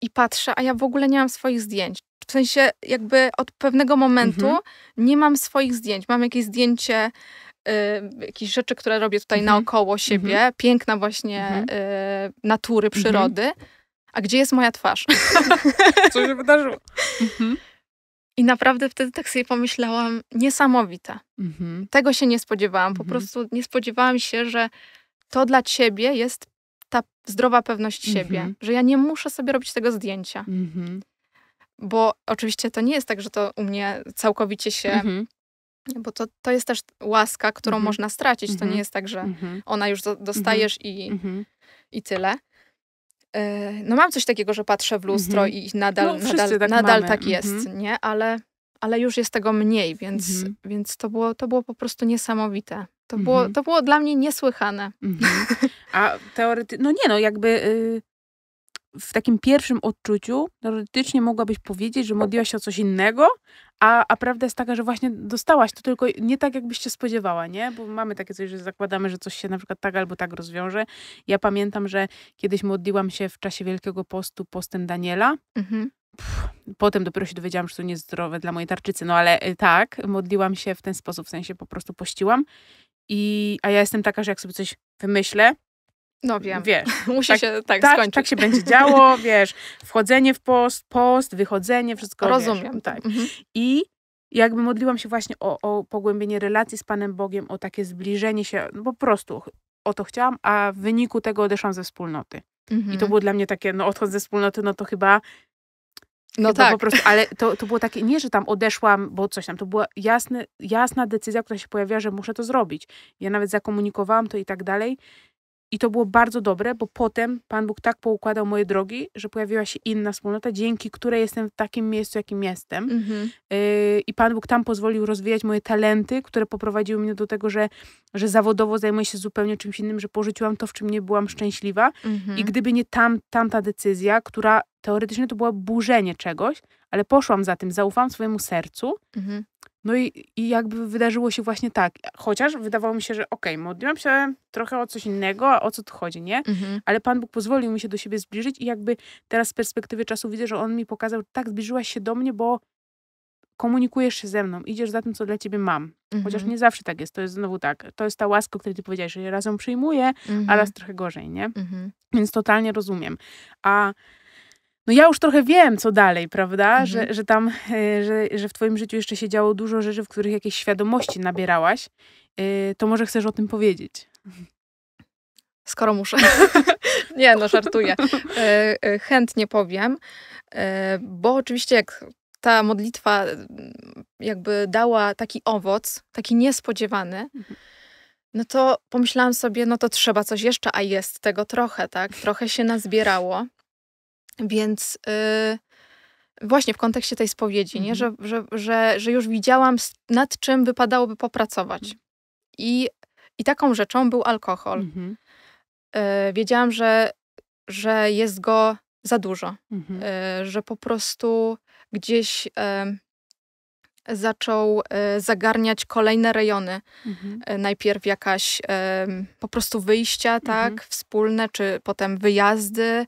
I patrzę, a ja w ogóle nie mam swoich zdjęć. W sensie jakby od pewnego momentu nie mam swoich zdjęć. Mam jakieś zdjęcie y, jakieś rzeczy, które robię tutaj mhm. naokoło siebie, mhm. piękna właśnie y, natury, przyrody, a gdzie jest moja twarz? Co się wydarzyło? Mhm. I naprawdę wtedy tak sobie pomyślałam, niesamowite. Mhm. Tego się nie spodziewałam. Po mhm. prostu nie spodziewałam się, że to dla ciebie jest ta zdrowa pewność siebie, mhm. że ja nie muszę sobie robić tego zdjęcia. Mhm. Bo oczywiście to nie jest tak, że to u mnie całkowicie się. Mhm. Bo to, to jest też łaska, którą można stracić. To nie jest tak, że ona już dostajesz i, i tyle. E, no mam coś takiego, że patrzę w lustro mm -hmm. i nadal, no, nadal, tak, nadal tak jest, mm -hmm. nie? Ale, ale już jest tego mniej, więc, mm -hmm. więc to, było, to było po prostu niesamowite. To, było, mhm. to było dla mnie niesłychane. Mhm. A teoretycznie, no nie no, jakby y, w takim pierwszym odczuciu teoretycznie mogłabyś powiedzieć, że modliłaś się o coś innego, a, a prawda jest taka, że właśnie dostałaś to tylko nie tak, jakbyś się spodziewała, nie? Bo mamy takie coś, że zakładamy, że coś się na przykład tak albo tak rozwiąże. Ja pamiętam, że kiedyś modliłam się w czasie Wielkiego Postu postem Daniela. Mhm. Pff, potem dopiero się dowiedziałam, że to niezdrowe dla mojej tarczycy, no ale y, tak, modliłam się w ten sposób, w sensie po prostu pościłam. I, a ja jestem taka, że jak sobie coś wymyślę, no wiem. Wiesz. Musi tak, się tak, tak skończyć. Tak się będzie działo, wiesz. Wchodzenie w post, post, wychodzenie, wszystko. Rozumiem. Wiesz, tak. Mhm. I jakby modliłam się właśnie o, o pogłębienie relacji z Panem Bogiem, o takie zbliżenie się, no po prostu o to chciałam, a w wyniku tego odeszłam ze wspólnoty. Mhm. I to było dla mnie takie, no odchodzę ze wspólnoty, no to chyba no tak. Po prostu, ale to, to było takie, nie, że tam odeszłam, bo coś tam, to była jasne, jasna decyzja, która się pojawiła, że muszę to zrobić. Ja nawet zakomunikowałam to i tak dalej. I to było bardzo dobre, bo potem Pan Bóg tak poukładał moje drogi, że pojawiła się inna wspólnota, dzięki której jestem w takim miejscu, jakim jestem. Mhm. Yy, I Pan Bóg tam pozwolił rozwijać moje talenty, które poprowadziły mnie do tego, że, że zawodowo zajmuję się zupełnie czymś innym, że porzuciłam to, w czym nie byłam szczęśliwa. Mhm. I gdyby nie tam, tamta decyzja, która teoretycznie to było burzenie czegoś, ale poszłam za tym, zaufałam swojemu sercu. Mhm. No i, i jakby wydarzyło się właśnie tak. Chociaż wydawało mi się, że okej, okay, modliłam się trochę o coś innego, a o co tu chodzi, nie? Mhm. Ale Pan Bóg pozwolił mi się do siebie zbliżyć i jakby teraz z perspektywy czasu widzę, że On mi pokazał, tak, zbliżyłaś się do mnie, bo komunikujesz się ze mną, idziesz za tym, co dla ciebie mam. Chociaż Mhm. nie zawsze tak jest. To jest znowu tak. To jest ta łaska, o której ty powiedziałeś, że ja raz ją przyjmuję, a Mhm. raz trochę gorzej, nie? Mhm. Więc totalnie rozumiem. A no ja już trochę wiem, co dalej, prawda? Mhm. Że, że tam, e, że, że w twoim życiu jeszcze się działo dużo rzeczy, w których jakieś świadomości nabierałaś. E, To może chcesz o tym powiedzieć? Skoro muszę. nie, no żartuję. E, Chętnie powiem, bo oczywiście jak ta modlitwa mm, jakby dała taki owoc, taki niespodziewany, Mhm. no to pomyślałam sobie, no to trzeba coś jeszcze, a jest tego trochę, tak? Trochę się nazbierało. Więc y, właśnie w kontekście tej spowiedzi, nie? Że, że, że, że już widziałam, nad czym wypadałoby popracować. I, I taką rzeczą był alkohol. Mhm. E, wiedziałam, że, że jest go za dużo, Mhm. e, że po prostu gdzieś zaczął e, zagarniać kolejne rejony. Mhm. E, Najpierw jakaś e, po prostu wyjścia, tak, Mhm. wspólne, czy potem wyjazdy,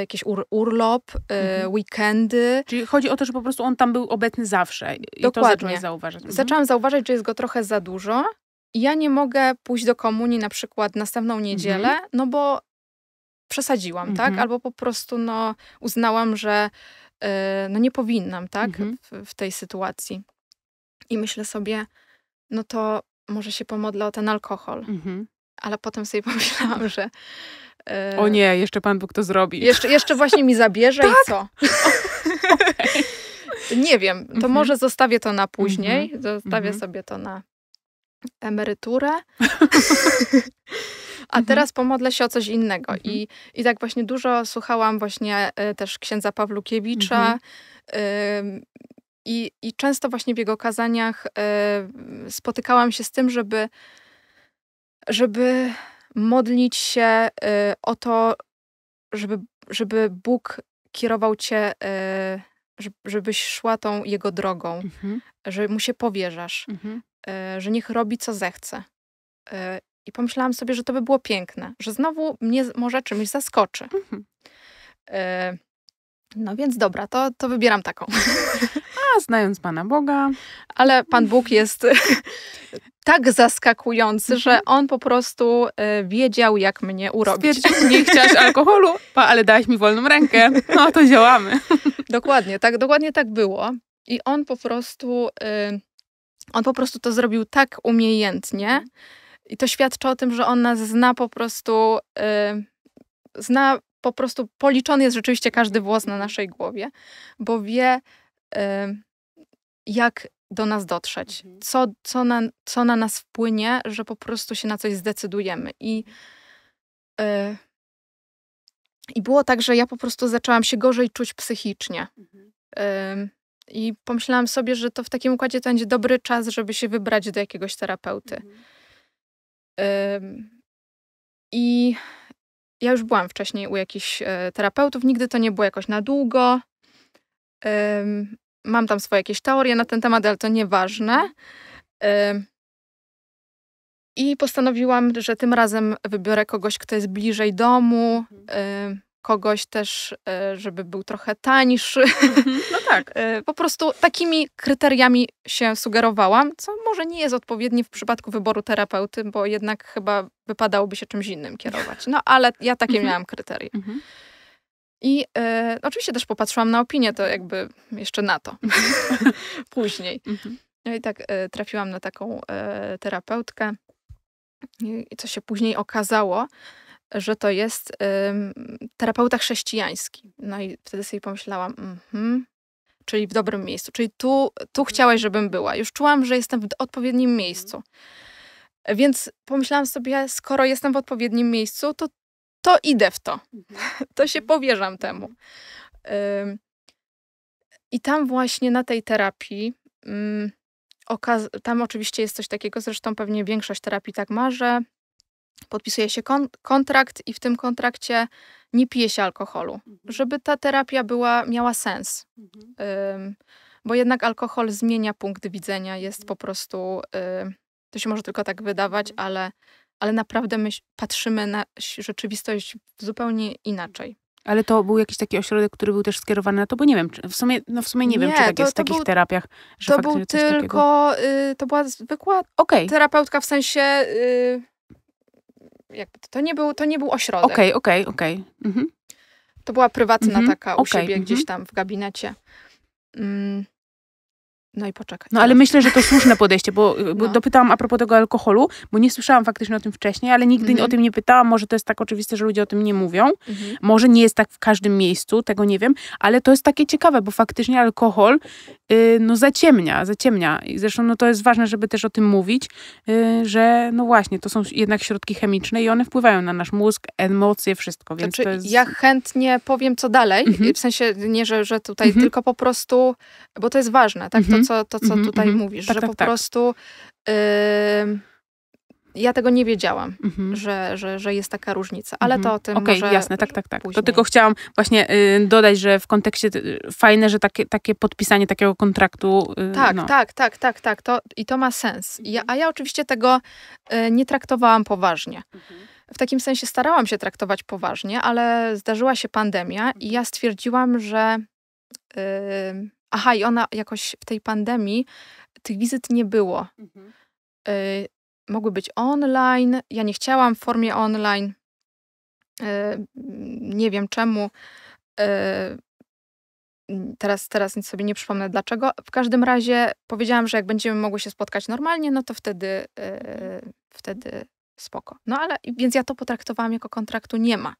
jakiś ur, urlop, Mhm. weekendy. Czyli chodzi o to, że po prostu on tam był obecny zawsze. I to Dokładnie. zacząłeś zauważać. Mhm. Zaczęłam zauważać, że jest go trochę za dużo. I ja nie mogę pójść do komunii na przykład następną niedzielę, no bo przesadziłam, tak? Mhm. Albo po prostu no, uznałam, że no nie powinnam, tak? Mhm. W, w tej sytuacji. I myślę sobie, no to może się pomodlę o ten alkohol. Mhm. Ale potem sobie pomyślałam, że e, O nie, jeszcze Pan Bóg to zrobi. jeszcze, jeszcze właśnie mi zabierze i co? Nie wiem, to Mhm. może zostawię to na później. Zostawię Mhm. sobie to na emeryturę. A Mhm. teraz pomodlę się o coś innego. Mhm. I, I tak właśnie dużo słuchałam właśnie e, też księdza Pawlukiewicza. ym, I, I często właśnie w jego kazaniach e, spotykałam się z tym, żeby, żeby modlić się e, o to, żeby, żeby Bóg kierował cię, żeby- żebyś szła tą jego drogą, Mhm. że mu się powierzasz, Mhm. że niech robi co zechce. E, I pomyślałam sobie, że to by było piękne, że znowu mnie może czymś zaskoczy. Mhm. E, No więc dobra, to, to wybieram taką. A znając Pana Boga, Ale Pan Bóg jest tak zaskakujący, że Mhm. on po prostu e, wiedział, jak mnie urobić. stwierdził, nie chciałaś alkoholu, pa, ale dałaś mi wolną rękę. No to działamy. Dokładnie, tak, dokładnie tak było. I on po prostu, y, on po prostu to zrobił tak umiejętnie. I to świadczy o tym, że on nas zna po prostu, y, zna po prostu, policzony jest rzeczywiście każdy włos na naszej głowie, bo wie, y, jak do nas dotrzeć, Mhm. co, co, na, co na nas wpłynie, że po prostu się na coś zdecydujemy. I, y, I było tak, że ja po prostu zaczęłam się gorzej czuć psychicznie. Ym, I pomyślałam sobie, że to w takim układzie to będzie dobry czas, żeby się wybrać do jakiegoś terapeuty. Ym, I ja już byłam wcześniej u jakichś e, terapeutów, nigdy to nie było jakoś na długo. Mam tam swoje jakieś teorie na ten temat, ale to nieważne. I postanowiłam, że tym razem wybiorę kogoś, kto jest bliżej domu, ym, kogoś też, e, żeby był trochę tańszy. No tak. E, Po prostu takimi kryteriami się sugerowałam, co może nie jest odpowiednie w przypadku wyboru terapeuty, bo jednak chyba wypadałoby się czymś innym kierować. No ale ja takie Mhm. miałam kryteria. Mhm. I e, oczywiście też popatrzyłam na opinię, to jakby jeszcze na to. Później. Mhm. No i tak e, trafiłam na taką e, terapeutkę. I i co się później okazało, że to jest terapeuta chrześcijański. No i wtedy sobie pomyślałam, mhm, czyli w dobrym miejscu. Czyli tu, tu chciałaś, żebym była. Już czułam, że jestem w odpowiednim miejscu. Więc pomyślałam sobie, skoro jestem w odpowiednim miejscu, to, to idę w to. To się powierzam temu. I tam właśnie na tej terapii, mm, tam oczywiście jest coś takiego, zresztą pewnie większość terapii tak ma, że podpisuje się kon- kontrakt i w tym kontrakcie nie pije się alkoholu, Mhm. żeby ta terapia była, miała sens. Mhm. Ym, bo jednak alkohol zmienia punkt widzenia, jest Mhm. po prostu, y, to się może tylko tak wydawać, Mhm. ale, ale naprawdę my patrzymy na rzeczywistość zupełnie inaczej. Ale to był jakiś taki ośrodek, który był też skierowany na to, bo nie wiem, czy w sumie, no w sumie nie, wiem, czy Nie, tak to- jest w takich był- terapiach, że To był tylko, y, to była zwykła Okej, terapeutka w sensie, y, jakby to, to, nie był, to nie był ośrodek. okej, okej, okej. Mhm. To była prywatna Mhm, taka u siebie mhm. gdzieś tam w gabinecie. Mm. No i poczekaj. No ale teraz. myślę, że to słuszne podejście, bo, bo No. dopytałam a propos tego alkoholu, bo nie słyszałam faktycznie o tym wcześniej, ale nigdy Mhm. o tym nie pytałam. Może to jest tak oczywiste, że ludzie o tym nie mówią. Mhm. Może nie jest tak w każdym miejscu, tego nie wiem, ale to jest takie ciekawe, bo faktycznie alkohol y, no zaciemnia, zaciemnia. I zresztą no to jest ważne, żeby też o tym mówić, y, że no właśnie, to są jednak środki chemiczne i one wpływają na nasz mózg, emocje, wszystko, więc Znaczy, to jest... Ja chętnie powiem, co dalej. Mhm. W sensie nie, że, że tutaj, tylko po prostu, bo to jest ważne, tak? Mhm. To, co, to, co Mhm, tutaj mhm. mówisz, Tak, że tak, po tak. prostu ja tego nie wiedziałam, Mhm. że, że, że jest taka różnica, ale Mhm. to o tym Okej, może jasne, tak, tak, tak. To później. tylko chciałam właśnie y, dodać, że w kontekście y, fajne, że takie, takie podpisanie takiego kontraktu. Y, Tak, no. tak, tak, tak, tak. To, I to ma sens. Ja, Mhm. a ja oczywiście tego nie traktowałam poważnie. Mhm. W takim sensie starałam się traktować poważnie, ale zdarzyła się pandemia i ja stwierdziłam, że. Yy, aha, i ona jakoś w tej pandemii tych wizyt nie było. Mhm. Yy, mogły być online. Ja nie chciałam w formie online. Yy, nie wiem czemu. Yy, teraz, teraz nic sobie nie przypomnę dlaczego. W każdym razie powiedziałam, że jak będziemy mogły się spotkać normalnie, no to wtedy, yy, wtedy spoko. No ale więc ja to potraktowałam jako kontraktu nie ma.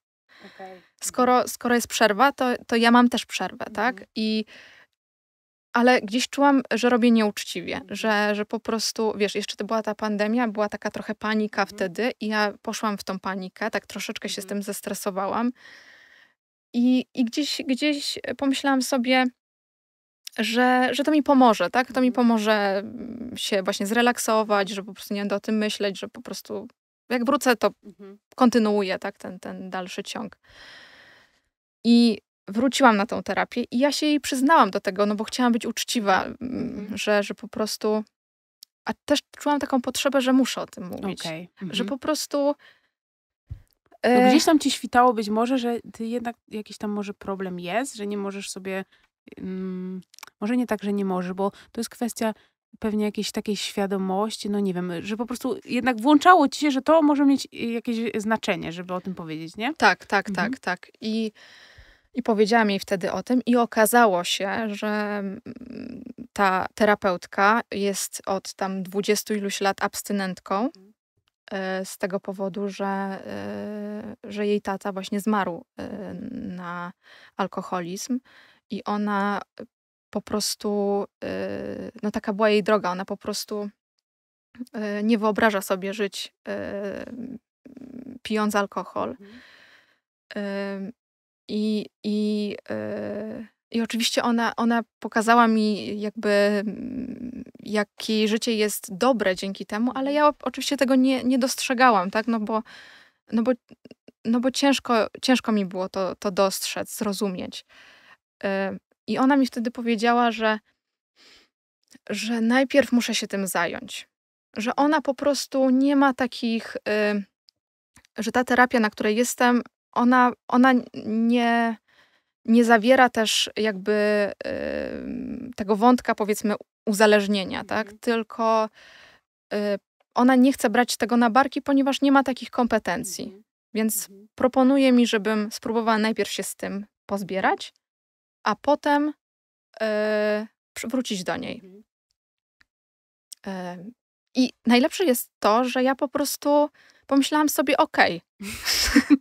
Skoro, skoro jest przerwa, to, to ja mam też przerwę, tak? Mhm. I ale gdzieś czułam, że robię nieuczciwie, że, że po prostu, wiesz, jeszcze to była ta pandemia, była taka trochę panika Mhm. wtedy i ja poszłam w tą panikę, tak troszeczkę się z Mhm. tym zestresowałam i, i gdzieś, gdzieś pomyślałam sobie, że, że to mi pomoże, tak? To mi Mhm. pomoże mm, się właśnie zrelaksować, że po prostu nie będę o tym myśleć, że po prostu jak wrócę, to kontynuuję tak, ten, ten dalszy ciąg. I wróciłam na tą terapię i ja się jej przyznałam do tego, no bo chciałam być uczciwa, Mhm. że, że po prostu. A też czułam taką potrzebę, że muszę o tym mówić. Okej. Że Mhm. po prostu. No e, gdzieś tam ci świtało być może, że ty jednak jakiś tam może problem jest, że nie możesz sobie, mm, może nie tak, że nie możesz, bo to jest kwestia pewnie jakiejś takiej świadomości, no nie wiem, że po prostu jednak włączało ci się, że to może mieć y, jakieś znaczenie, żeby o tym powiedzieć, nie? Tak, tak, Mhm. tak, tak. I, I powiedziałam jej wtedy o tym, i okazało się, że mm, ta terapeutka jest od tam dwudziestu iluś lat abstynentką. Mhm. e, Z tego powodu, że, e, że jej tata właśnie zmarł e, na alkoholizm i ona po prostu, no taka była jej droga, ona po prostu nie wyobraża sobie żyć pijąc alkohol. I, i, y, I oczywiście ona, ona pokazała mi jakby, mm, jak jej życie jest dobre dzięki temu, ale ja oczywiście tego nie, nie dostrzegałam, tak? No bo, no bo, no bo ciężko, ciężko mi było to, to dostrzec, zrozumieć. Y, I ona mi wtedy powiedziała, że, że najpierw muszę się tym zająć. Że ona po prostu nie ma takich, y, że ta terapia, na której jestem, ona, ona nie, nie zawiera też jakby y, tego wątka, powiedzmy, uzależnienia, tak? Mhm. Tylko y, ona nie chce brać tego na barki, ponieważ nie ma takich kompetencji. Mhm. Więc Mhm. proponuje mi, żebym spróbowała najpierw się z tym pozbierać, a potem y, wrócić do niej. Y, I najlepsze jest to, że ja po prostu pomyślałam sobie, okej,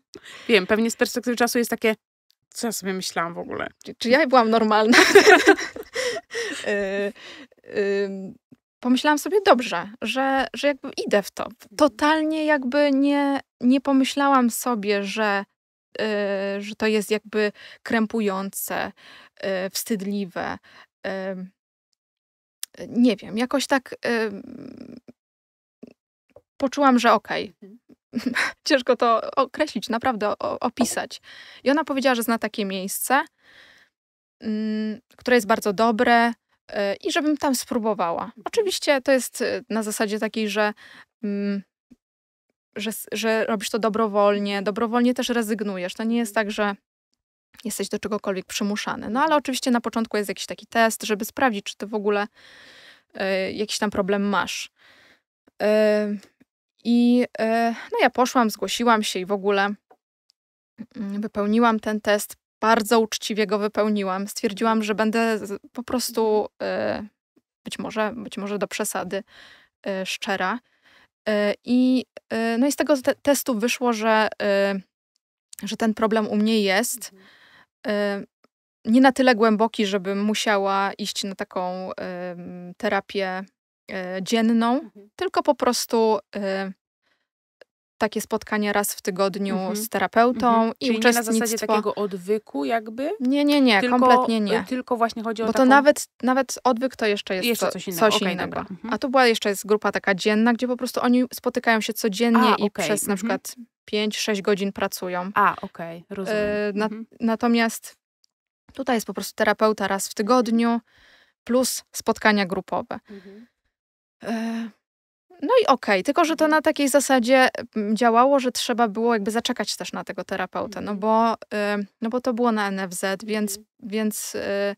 Wiem, pewnie z perspektywy czasu jest takie, co ja sobie myślałam w ogóle. czy, czy ja byłam normalna? Y, ym, Pomyślałam sobie dobrze, że, że jakby idę w to. Totalnie jakby nie, nie pomyślałam sobie, że, y, że to jest jakby krępujące, y, wstydliwe. Nie wiem, jakoś tak poczułam, że okej, Mhm. ciężko to określić, naprawdę opisać. I ona powiedziała, że zna takie miejsce, mm, które jest bardzo dobre y, i żebym tam spróbowała. Mhm. Oczywiście to jest y, na zasadzie takiej, że, mm, że, że robisz to dobrowolnie, dobrowolnie też rezygnujesz. To nie jest tak, że jesteś do czegokolwiek przymuszany. No ale mhm. oczywiście na początku jest jakiś taki test, żeby sprawdzić, czy ty w ogóle y, jakiś tam problem masz. I e, no ja poszłam, zgłosiłam się i w ogóle mm, wypełniłam ten test. Bardzo uczciwie go wypełniłam. Stwierdziłam, że będę po prostu e, być może, być może do przesady e, szczera. I, no i z tego te testu wyszło, że, że ten problem u mnie jest. Mhm. Nie na tyle głęboki, żebym musiała iść na taką terapię dzienną, mhm. tylko po prostu e, takie spotkanie raz w tygodniu mhm. z terapeutą mhm. i Czyli uczestnictwo. nie na zasadzie takiego odwyku jakby? Nie, nie, nie, tylko, kompletnie nie. Tylko właśnie chodzi o Bo taką... to nawet, nawet odwyk to jeszcze jest jeszcze coś innego. Coś okay, innego. Mhm. A tu była jeszcze jest grupa taka dzienna, gdzie po prostu oni spotykają się codziennie A, i okay. przez na mhm. przykład 5-6 godzin pracują. A, okej, okay. rozumiem. E, na, mhm. natomiast tutaj jest po prostu terapeuta raz w tygodniu plus spotkania grupowe. Mhm. E, no i okej, okay. tylko że to na takiej zasadzie mm, działało, że trzeba było jakby zaczekać też na tego terapeutę, no mhm. bo, no bo to było na NFZ, więc, mhm. więc y,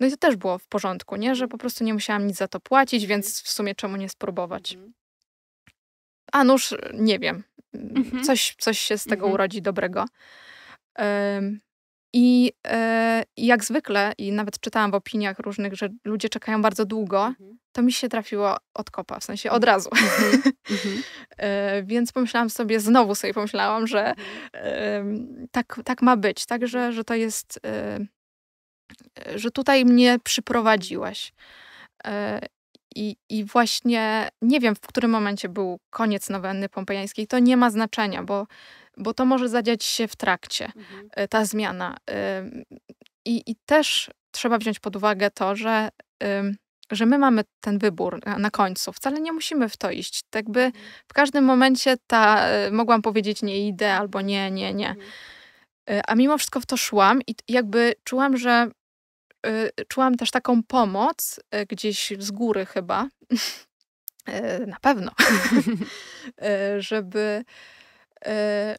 no i to też było w porządku, nie? Że po prostu nie musiałam nic za to płacić, więc mhm. w sumie czemu nie spróbować. A nuż, nie wiem, coś, coś się z tego urodzi dobrego. I e, jak zwykle, i nawet czytałam w opiniach różnych, że ludzie czekają bardzo długo, mhm. To mi się trafiło od kopa, w sensie od razu. Mhm. Mhm. e, więc pomyślałam sobie, znowu sobie pomyślałam, że e, tak, tak ma być, tak, że, że to jest, e, że tutaj mnie przyprowadziłaś. E, I, I właśnie nie wiem, w którym momencie był koniec nowenny pompejańskiej. To nie ma znaczenia, bo bo to może zadziać się w trakcie, mhm. E, ta zmiana. I, I też trzeba wziąć pod uwagę to, że, że my mamy ten wybór na końcu. Wcale nie musimy w to iść. Tak by mhm. w każdym momencie ta, e, mogłam powiedzieć nie idę albo nie, nie, nie. Mhm. E, a mimo wszystko w to szłam i jakby czułam, że czułam też taką pomoc gdzieś z góry chyba. Na pewno. żeby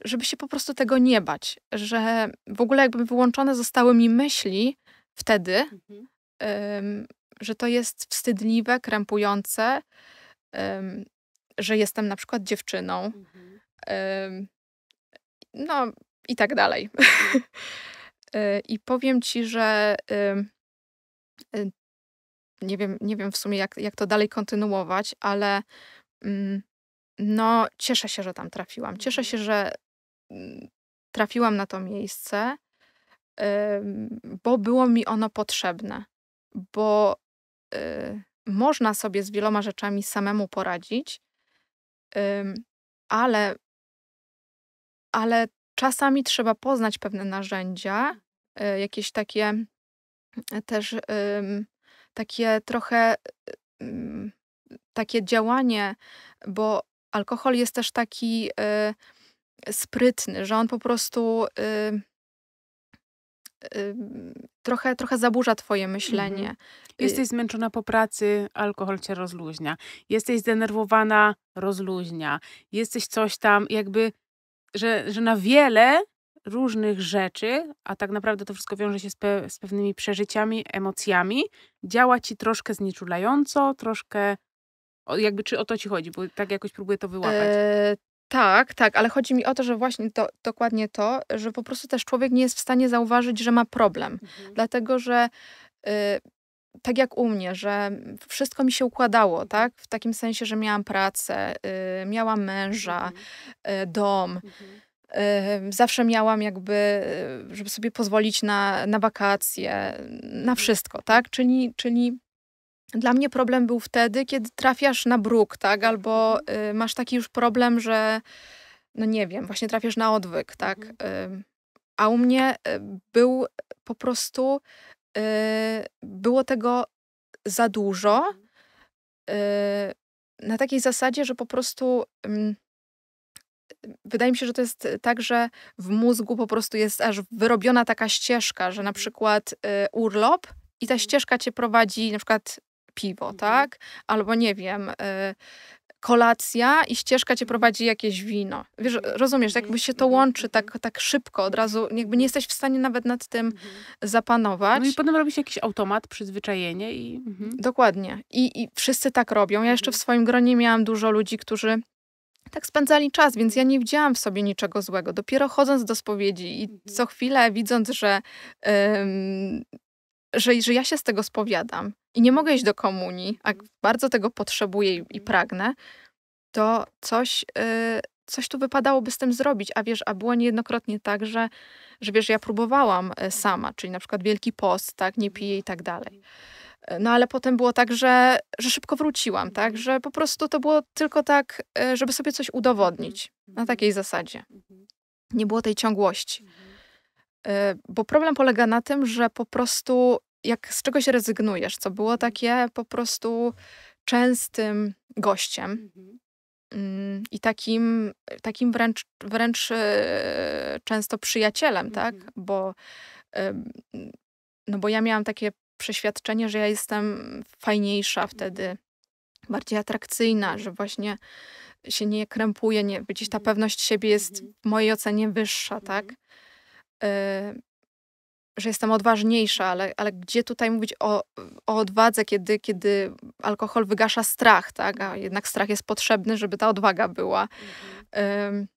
żeby się po prostu tego nie bać, że w ogóle jakby wyłączone zostały mi myśli wtedy, mhm. Że to jest wstydliwe, krępujące, że jestem na przykład dziewczyną. Mhm. No i tak dalej. Mhm. Y, I powiem ci, że y, nie wiem, nie wiem w sumie, jak, jak to dalej kontynuować, ale mm, no, cieszę się, że tam trafiłam. Cieszę się, że mm, trafiłam na to miejsce, bo było mi ono potrzebne, bo y, można sobie z wieloma rzeczami samemu poradzić, ale, ale czasami trzeba poznać pewne narzędzia, y, jakieś takie y, też takie trochę takie działanie, bo alkohol jest też taki y, sprytny, że on po prostu y, y, trochę, trochę zaburza twoje myślenie. Mhm. Jesteś zmęczona po pracy, alkohol cię rozluźnia. Jesteś zdenerwowana, rozluźnia. Jesteś coś tam, jakby, że, że na wiele różnych rzeczy, a tak naprawdę to wszystko wiąże się z, pe z pewnymi przeżyciami, emocjami, działa ci troszkę znieczulająco, troszkę o, jakby czy o to ci chodzi, bo tak jakoś próbuję to wyłapać. E, tak, tak, ale chodzi mi o to, że właśnie to, dokładnie to, że po prostu też człowiek nie jest w stanie zauważyć, że ma problem. Mhm. Dlatego, że y, tak jak u mnie, że wszystko mi się układało, tak? W takim sensie, że miałam pracę, y, miałam męża, mhm. y, dom. Mhm. Zawsze miałam jakby, żeby sobie pozwolić na, na wakacje, na wszystko, tak? Czyli, czyli dla mnie problem był wtedy, kiedy trafiasz na bruk, tak? Albo y, masz taki już problem, że no nie wiem, właśnie trafiasz na odwyk, tak? Mhm. Y, a u mnie y, był po prostu, y, było tego za dużo. Mhm. Y, na takiej zasadzie, że po prostu wydaje mi się, że to jest tak, że w mózgu po prostu jest aż wyrobiona taka ścieżka, że na przykład y, urlop i ta ścieżka cię prowadzi na przykład piwo, Mhm. tak? Albo nie wiem, y, kolacja i ścieżka cię prowadzi jakieś wino. Wiesz, rozumiesz, jakby się to łączy tak, tak szybko, od razu, jakby nie jesteś w stanie nawet nad tym zapanować. No i potem robi się jakiś automat, przyzwyczajenie i... Mhm. Dokładnie. I, I wszyscy tak robią. Ja jeszcze w swoim gronie miałam dużo ludzi, którzy tak spędzali czas, więc ja nie widziałam w sobie niczego złego. Dopiero chodząc do spowiedzi i co chwilę widząc, że, ym, że, że ja się z tego spowiadam i nie mogę iść do komunii, a bardzo tego potrzebuję i, i pragnę, to coś, y, coś tu wypadałoby z tym zrobić. A wiesz, a było niejednokrotnie tak, że, że wiesz, ja próbowałam y, sama, czyli na przykład Wielki Post, tak, nie piję i tak dalej. No ale potem było tak, że, że szybko wróciłam, tak? Że po prostu to było tylko tak, żeby sobie coś udowodnić. Na takiej zasadzie. Nie było tej ciągłości. Bo problem polega na tym, że po prostu jak z czegoś rezygnujesz, co było takie po prostu częstym gościem mm, i takim, takim wręcz, wręcz e, często przyjacielem, tak? Bo, em, no bo ja miałam takie przeświadczenie, że ja jestem fajniejsza wtedy, bardziej atrakcyjna, że właśnie się nie krępuję, nie, gdzieś ta pewność siebie jest w mojej ocenie wyższa, tak? Że jestem odważniejsza, ale, ale gdzie tutaj mówić o, o odwadze, kiedy, kiedy alkohol wygasza strach, tak? A jednak strach jest potrzebny, żeby ta odwaga była. Em,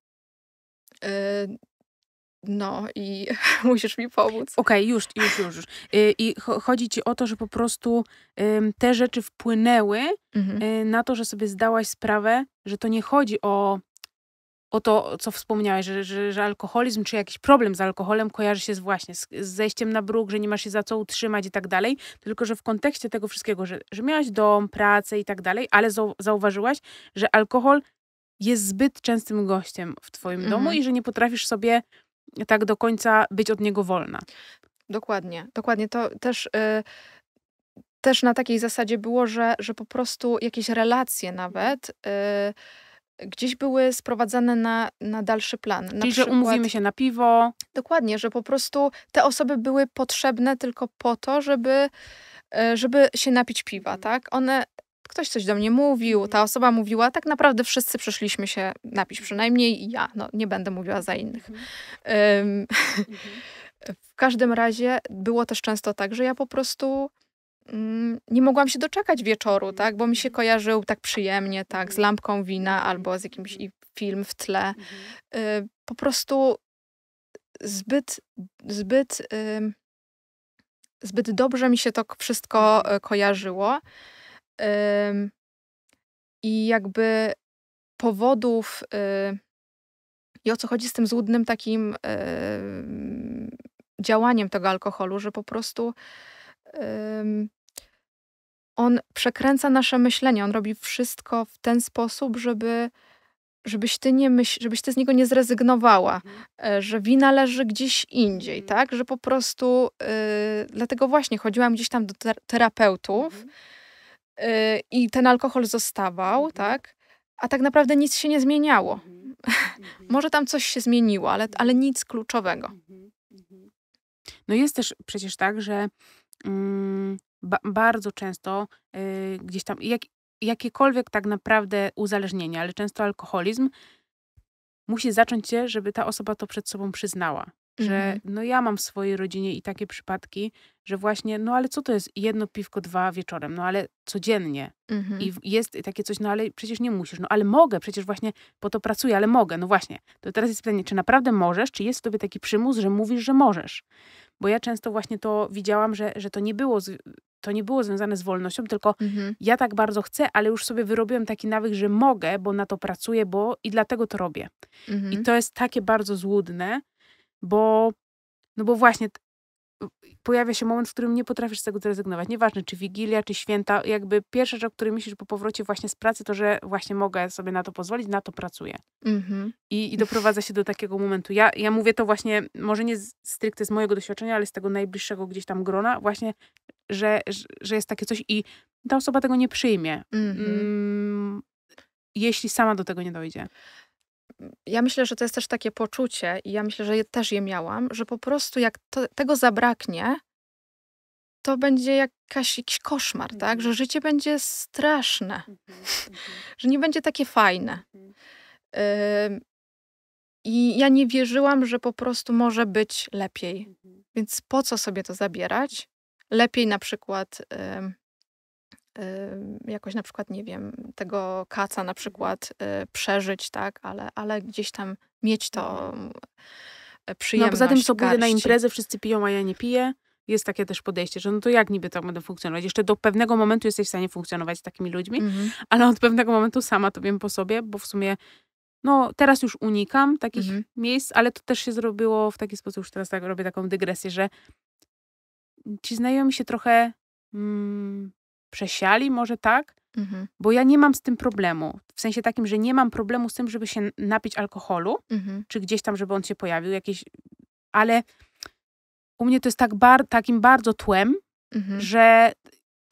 e, no i musisz mi pomóc. Okej, już, już, już. już. Y, I cho- chodzi ci o to, że po prostu ym, te rzeczy wpłynęły Mhm. y, na to, że sobie zdałaś sprawę, że to nie chodzi o, o to, co wspomniałaś, że, że, że alkoholizm czy jakiś problem z alkoholem kojarzy się z właśnie z, z zejściem na bruk, że nie masz się za co utrzymać i tak dalej, tylko że w kontekście tego wszystkiego, że, że miałaś dom, pracę i tak dalej, ale zau- zauważyłaś, że alkohol jest zbyt częstym gościem w twoim domu Mhm. i że nie potrafisz sobie tak do końca być od niego wolna. Dokładnie, dokładnie. To też, y, też na takiej zasadzie było, że, że po prostu jakieś relacje nawet y, gdzieś były sprowadzane na, na dalszy plan. Na Czyli, że przykład, umówimy się na piwo, Dokładnie, że po prostu te osoby były potrzebne tylko po to, żeby, y, żeby się napić piwa, tak? One, ktoś coś do mnie mówił, ta osoba mówiła, tak naprawdę wszyscy przyszliśmy się napić, przynajmniej ja, no nie będę mówiła za innych. Ym, w każdym razie było też często tak, że ja po prostu nie mogłam się doczekać wieczoru, tak? Bo mi się kojarzył tak przyjemnie, tak, z lampką wina albo z jakimś film w tle. Y, po prostu zbyt, zbyt, zbyt dobrze mi się to wszystko e, kojarzyło. Ym, I jakby powodów y, i o co chodzi z tym złudnym takim em, działaniem tego alkoholu, że po prostu on przekręca nasze myślenie, on robi wszystko w ten sposób, żeby żebyś ty, nie myśl, żebyś ty z niego nie zrezygnowała, e, że wina leży gdzieś indziej, tak? Że po prostu y, dlatego właśnie chodziłam gdzieś tam do ter- terapeutów y, i ten alkohol zostawał, tak? A tak naprawdę nic się nie zmieniało. Może tam coś się zmieniło, ale, ale nic kluczowego. No jest też przecież tak, że mm, ba bardzo często y, gdzieś tam, jak, jakiekolwiek tak naprawdę uzależnienie, ale często alkoholizm, musi zacząć się, żeby ta osoba to przed sobą przyznała. Że Mhm. no ja mam w swojej rodzinie i takie przypadki, że właśnie, no ale co to jest jedno piwko, dwa wieczorem, no ale codziennie. Mhm. I w- jest takie coś, no ale przecież nie musisz, no ale mogę, przecież właśnie po to pracuję, ale mogę, no właśnie. To teraz jest pytanie, czy naprawdę możesz, czy jest w tobie taki przymus, że mówisz, że możesz? Bo ja często właśnie to widziałam, że, że to, nie było z, to nie było związane z wolnością, tylko Mhm. ja tak bardzo chcę, ale już sobie wyrobiłem taki nawyk, że mogę, bo na to pracuję, bo i dlatego to robię. Mhm. I to jest takie bardzo złudne, bo no bo właśnie pojawia się moment, w którym nie potrafisz z tego zrezygnować. Nieważne, czy Wigilia, czy Święta. Jakby pierwsza rzecz, o której myślisz po powrocie właśnie z pracy, to, że właśnie mogę sobie na to pozwolić, na to pracuję. Mhm. I, i doprowadza się do takiego momentu. Ja, ja mówię to właśnie, może nie z- stricte z mojego doświadczenia, ale z tego najbliższego gdzieś tam grona, właśnie, że, że, jest takie coś i ta osoba tego nie przyjmie, Mhm. mm, jeśli sama do tego nie dojdzie. ja myślę, że to jest też takie poczucie i ja myślę, że je, też je miałam, że po prostu jak to, tego zabraknie, to będzie jakaś, jakiś koszmar, tak? Mhm. Że życie będzie straszne, mhm, że nie będzie takie fajne. Ym, I ja nie wierzyłam, że po prostu może być lepiej. Więc po co sobie to zabierać? Lepiej na przykład jakoś na przykład, nie wiem, tego kaca na przykład y, przeżyć, tak? Ale, ale gdzieś tam mieć to Mhm. No przyjemność poza tym, co pójdę na imprezę, wszyscy piją, a ja nie piję. Jest takie też podejście, że no to jak niby tak będę funkcjonować? Jeszcze do pewnego momentu jesteś w stanie funkcjonować z takimi ludźmi, Mhm. ale od pewnego momentu sama to wiem po sobie, bo w sumie no teraz już unikam takich Mhm. miejsc, ale to też się zrobiło w taki sposób, już teraz tak robię taką dygresję, że ci znajomi się trochę mm, przesiali, może tak, Mhm. bo ja nie mam z tym problemu. W sensie takim, że nie mam problemu z tym, żeby się napić alkoholu, Mhm. czy gdzieś tam, żeby on się pojawił, jakieś, ale u mnie to jest tak bar, takim bardzo tłem, Mhm. że,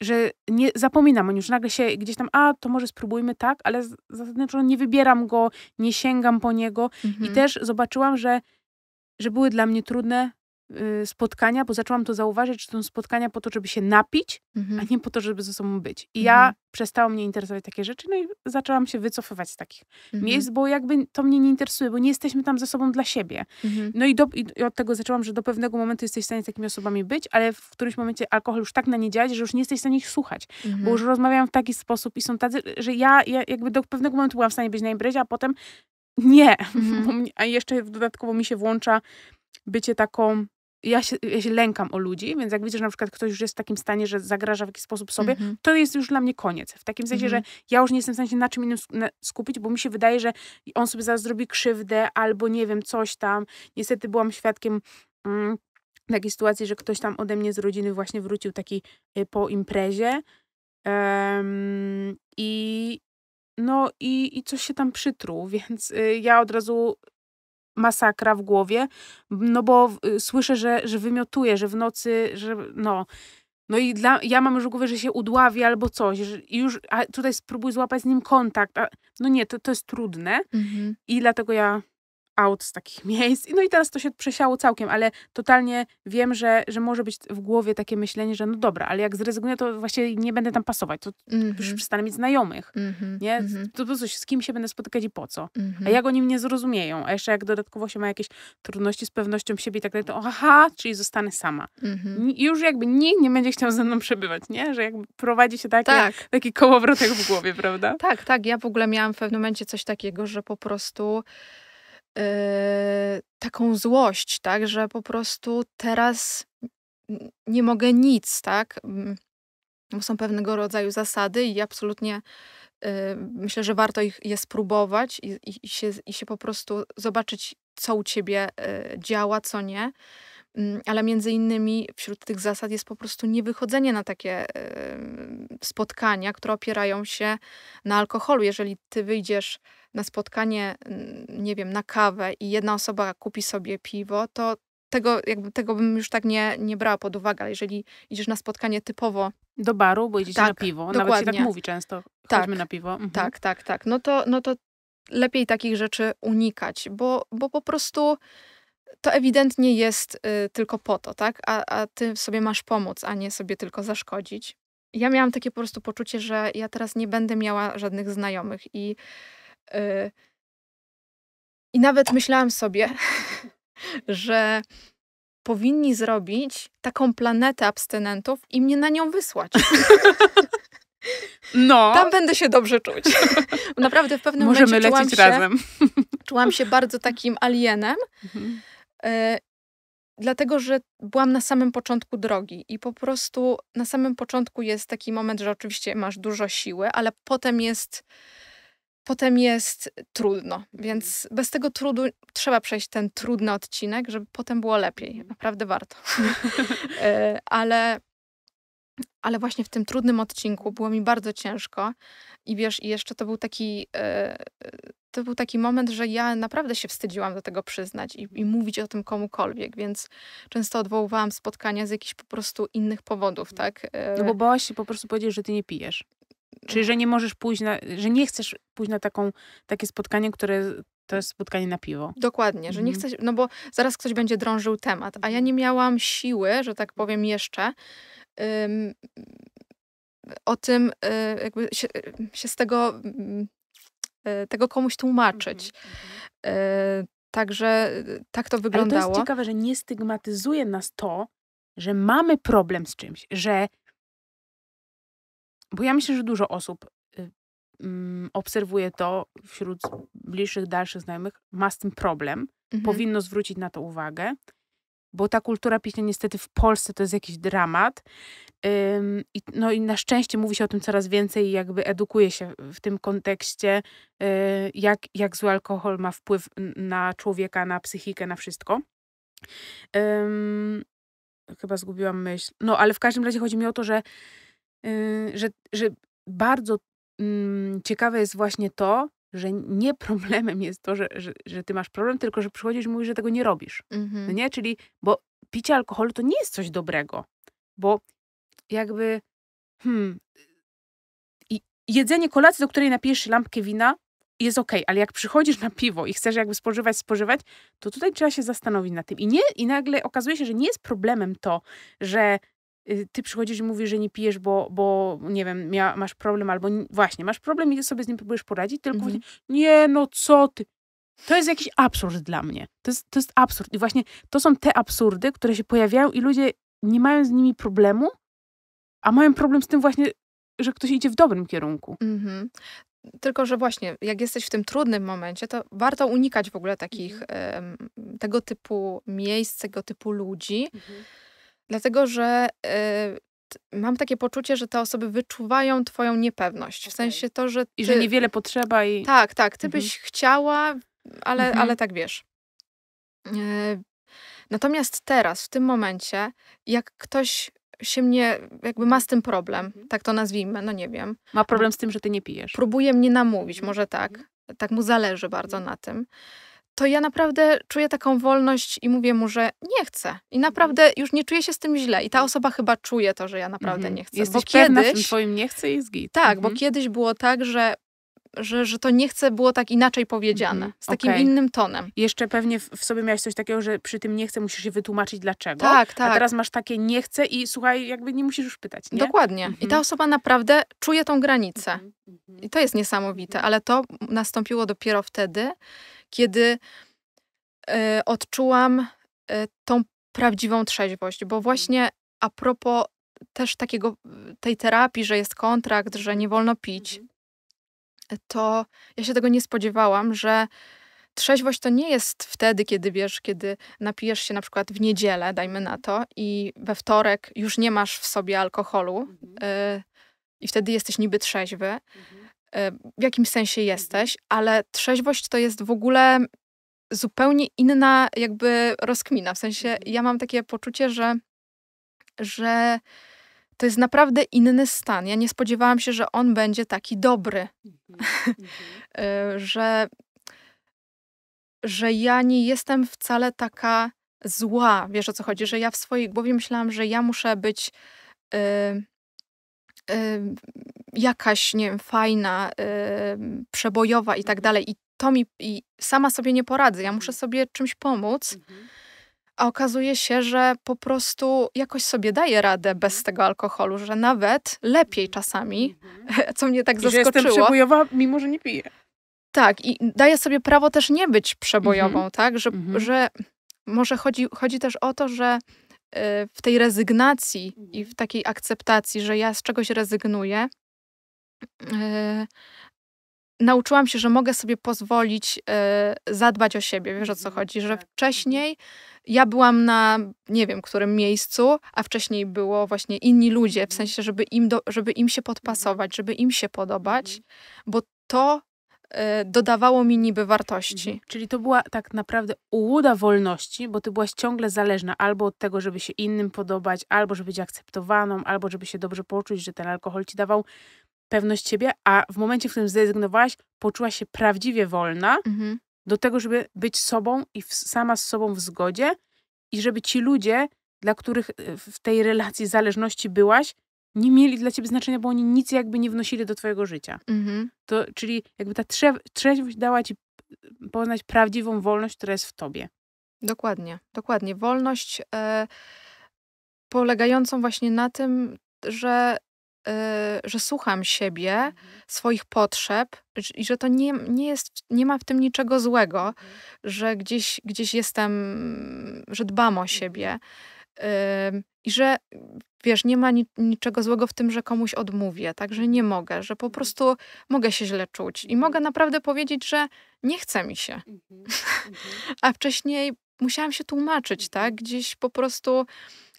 że nie zapominam o nim, że nagle się gdzieś tam, a to może spróbujmy tak, ale zasadniczo nie wybieram go, nie sięgam po niego i Mhm. też zobaczyłam, że, że były dla mnie trudne spotkania, bo zaczęłam to zauważyć, że są spotkania po to, żeby się napić, a Mhm. nie po to, żeby ze sobą być. I Mhm. ja przestało mnie interesować takie rzeczy, no i zaczęłam się wycofywać z takich Mhm. miejsc, bo jakby to mnie nie interesuje, bo nie jesteśmy tam ze sobą dla siebie. Mhm. No i, do, i od tego zaczęłam, że do pewnego momentu jesteś w stanie z takimi osobami być, ale w którymś momencie alkohol już tak na nie działa, że już nie jesteś w stanie ich słuchać, Mhm. bo już rozmawiam w taki sposób i są tacy, że ja, ja jakby do pewnego momentu byłam w stanie być na imprezie, a potem nie. Mhm. A jeszcze dodatkowo mi się włącza bycie taką ja się, ja się lękam o ludzi, więc jak widzę, że na przykład ktoś już jest w takim stanie, że zagraża w jakiś sposób sobie, Mhm. to jest już dla mnie koniec. W takim sensie, Mhm. że ja już nie jestem w stanie się na czym innym skupić, bo mi się wydaje, że on sobie zaraz zrobi krzywdę albo nie wiem, coś tam. Niestety byłam świadkiem mm, takiej sytuacji, że ktoś tam ode mnie z rodziny właśnie wrócił taki y, po imprezie em, i no i, i coś się tam przytruł, więc y, ja od razu masakra w głowie, no bo y, słyszę, że, że wymiotuje, że w nocy, że no. No i dla, ja mam już w głowie, że się udławi albo coś. Że, I już a tutaj spróbuj złapać z nim kontakt. A, no nie, to, to jest trudne Mhm. i dlatego ja out z takich miejsc. No i teraz to się przesiało całkiem, ale totalnie wiem, że, że może być w głowie takie myślenie, że no dobra, ale jak zrezygnuję, to właściwie nie będę tam pasować. To już Mhm. przestanę mieć znajomych. Mhm. Nie? Mhm. To po coś, z kim się będę spotykać i po co? A Mhm. jak oni mnie zrozumieją? A jeszcze jak dodatkowo się ma jakieś trudności z pewnością siebie i tak dalej, to aha, czyli zostanę sama. Mhm. Już jakby nikt nie będzie chciał ze mną przebywać, nie? Że jakby prowadzi się takie, Tak. taki kołowrotek w głowie, prawda? Tak, tak. Ja w ogóle miałam w pewnym momencie coś takiego, że po prostu yy, taką złość, tak, że po prostu teraz nie mogę nic, tak. Mm, są pewnego rodzaju zasady i absolutnie yy, myślę, że warto ich je spróbować i, i, i, się, i się po prostu zobaczyć, co u ciebie yy, działa, co nie. Mm, Ale między innymi wśród tych zasad jest po prostu niewychodzenie na takie spotkania, które opierają się na alkoholu. Jeżeli ty wyjdziesz na spotkanie, nie wiem, na kawę i jedna osoba kupi sobie piwo, to tego, jakby tego bym już tak nie, nie brała pod uwagę. Ale jeżeli idziesz na spotkanie typowo Do baru, bo idziecie Tak, na piwo. Nawet się tak dokładnie. mówi często. Tak. Chodźmy na piwo. Mhm. Tak, tak, tak. No to, no to lepiej takich rzeczy unikać, bo, bo po prostu to ewidentnie jest y, tylko po to, tak? A, a ty sobie masz pomóc, a nie sobie tylko zaszkodzić. Ja miałam takie po prostu poczucie, że ja teraz nie będę miała żadnych znajomych i, i nawet myślałam sobie, że powinni zrobić taką planetę abstynentów i mnie na nią wysłać. No, Tam będę się dobrze czuć. Naprawdę w pewnym możemy momencie czułam lecieć się, razem. czułam się bardzo takim alienem, Mhm. e, dlatego że byłam na samym początku drogi i po prostu na samym początku jest taki moment, że oczywiście masz dużo siły, ale potem jest potem jest trudno, więc bez tego trudu trzeba przejść ten trudny odcinek, żeby potem było lepiej. Naprawdę warto. E, ale ale właśnie w tym trudnym odcinku było mi bardzo ciężko i wiesz, i jeszcze to był taki, e, to był taki moment, że ja naprawdę się wstydziłam do tego przyznać i, i mówić o tym komukolwiek, więc często odwoływałam spotkania z jakichś po prostu innych powodów, tak? E, No bo bałaś się po prostu powiedzieć, że ty nie pijesz. Czyli, że nie możesz pójść na, że nie chcesz pójść na taką, takie spotkanie, które To jest spotkanie na piwo. Dokładnie, że nie Mhm. chcę, no bo zaraz ktoś będzie drążył temat, a ja nie miałam siły, że tak powiem jeszcze, ym, o tym y, jakby się, się z tego, y, tego komuś tłumaczyć. Y, Także y, tak to Ale to wyglądało. jest ciekawe, że nie stygmatyzuje nas to, że mamy problem z czymś, że. Bo ja myślę, że dużo osób y, mm, obserwuje to wśród bliższych, dalszych znajomych, ma z tym problem, Mhm. powinno zwrócić na to uwagę, bo ta kultura piśnia niestety w Polsce to jest jakiś dramat. Ym, i, no i na szczęście mówi się o tym coraz więcej i jakby edukuje się w tym kontekście, y, jak, jak zły alkohol ma wpływ na człowieka, na psychikę, na wszystko. Ym, chyba zgubiłam myśl. No, ale w każdym razie chodzi mi o to, że, że, że bardzo mm, ciekawe jest właśnie to, że nie problemem jest to, że, że, że ty masz problem, tylko że przychodzisz i mówisz, że tego nie robisz. Mhm. No nie? Czyli, bo picie alkoholu to nie jest coś dobrego, bo jakby hmm, jedzenie kolacji, do której napijesz lampkę wina, jest okej, ale jak przychodzisz na piwo i chcesz jakby spożywać, spożywać, to tutaj trzeba się zastanowić nad tym. I, nie, I nagle okazuje się, że nie jest problemem to, że y, ty przychodzisz i mówisz, że nie pijesz, bo, bo nie wiem, mia, masz problem, albo właśnie, masz problem i sobie z nim próbujesz poradzić, tylko Mhm. właśnie, nie, no co ty. To jest jakiś absurd dla mnie. To jest, to jest absurd. I właśnie to są te absurdy, które się pojawiają i ludzie nie mają z nimi problemu, a mają problem z tym właśnie, że ktoś idzie w dobrym kierunku. Mhm. Tylko, że właśnie, jak jesteś w tym trudnym momencie, to warto unikać w ogóle takich, em, tego typu miejsc, tego typu ludzi, dlatego że t- mam takie poczucie, że te osoby wyczuwają twoją niepewność. W Okej. sensie to, że ty... I że niewiele potrzeba i... Tak, tak, ty Mhm. byś chciała, ale, Mhm. ale tak wiesz. E, Natomiast teraz, w tym momencie, jak ktoś się mnie, jakby ma z tym problem, Mhm. tak to nazwijmy, no nie wiem, Ma problem z tym, że ty nie pijesz. próbuje mnie namówić, Mhm. może tak, tak mu zależy bardzo na tym, to ja naprawdę czuję taką wolność i mówię mu, że nie chcę. I naprawdę już nie czuję się z tym źle. I ta osoba chyba czuje to, że ja naprawdę Mhm. nie chcę. Jesteś bo pewna w tym kiedyś, twoim nie chcę i jest git. tak, Mhm. bo kiedyś było tak, że, że, że to nie chcę było tak inaczej powiedziane, Mhm. z takim Okej. innym tonem. Jeszcze pewnie w, w sobie miałeś coś takiego, że przy tym nie chcę musisz się wytłumaczyć dlaczego. Tak, A tak. teraz masz takie nie chcę i słuchaj, jakby nie musisz już pytać, nie? Dokładnie. I Mhm. ta osoba naprawdę czuje tą granicę. Mhm, mhm. I to jest niesamowite, ale to nastąpiło dopiero wtedy, kiedy e, odczułam e, tą prawdziwą trzeźwość, bo właśnie a propos też takiego tej terapii, że jest kontrakt, że nie wolno pić, Mhm. to ja się tego nie spodziewałam, że trzeźwość to nie jest wtedy, kiedy wiesz, kiedy napijesz się na przykład w niedzielę, dajmy na to, i we wtorek już nie masz w sobie alkoholu Mhm, e, i wtedy jesteś niby trzeźwy. mhm. E, W jakimś sensie jesteś, ale trzeźwość to jest w ogóle zupełnie inna jakby rozkmina. W sensie Mhm. ja mam takie poczucie, że, że to jest naprawdę inny stan. Ja nie spodziewałam się, że on będzie taki dobry, Mhm, mhm. e, że, że ja nie jestem wcale taka zła. Wiesz o co chodzi? Że ja w swojej głowie myślałam, że ja muszę być e, jakaś, nie wiem, fajna, przebojowa i tak dalej. I to mi, i sama sobie nie poradzę. Ja muszę sobie czymś pomóc. Mhm. A okazuje się, że po prostu jakoś sobie daję radę bez tego alkoholu, że nawet lepiej czasami, Mhm. co mnie tak I że jestem zaskoczyło. przebojowa, mimo że nie piję. Tak, i daję sobie prawo też nie być przebojową, Mhm. tak? Że, Mhm. że może chodzi, chodzi też o to, że y, w tej rezygnacji i Mhm. w takiej akceptacji, że ja z czegoś rezygnuję, nauczyłam się, że mogę sobie pozwolić y, zadbać o siebie. Wiesz o co Mhm, chodzi? Że tak. Mhm. wcześniej ja byłam na nie wiem którym miejscu, a wcześniej było właśnie inni ludzie, w Mhm. sensie, żeby im, do, żeby im się podpasować, żeby im się podobać, bo to y, dodawało mi niby wartości. Mhm. Czyli to była tak naprawdę ułuda wolności, bo ty byłaś ciągle zależna albo od tego, żeby się innym podobać, albo żeby być akceptowaną, albo żeby się dobrze poczuć, że ten alkohol ci dawał pewność siebie, a w momencie, w którym zrezygnowałaś, poczułaś się prawdziwie wolna Mhm. do tego, żeby być sobą i w, sama z sobą w zgodzie i żeby ci ludzie, dla których y, w tej relacji zależności byłaś, nie mieli dla ciebie znaczenia, bo oni nic jakby nie wnosili do twojego życia. Mhm. To, czyli jakby ta trze- trzeźwość dała ci poznać prawdziwą wolność, która jest w tobie. Dokładnie, dokładnie. Wolność e, polegającą właśnie na tym, że, że słucham siebie, mhm. swoich potrzeb i że to nie, nie, jest, nie ma w tym niczego złego, mhm. że gdzieś, gdzieś jestem, że dbam o siebie. Mhm. I że wiesz, nie ma ni niczego złego w tym, że komuś odmówię, tak, że nie mogę, że po prostu mogę się źle czuć i mogę naprawdę powiedzieć, że nie chce mi się. A wcześniej musiałam się tłumaczyć, tak, gdzieś po prostu.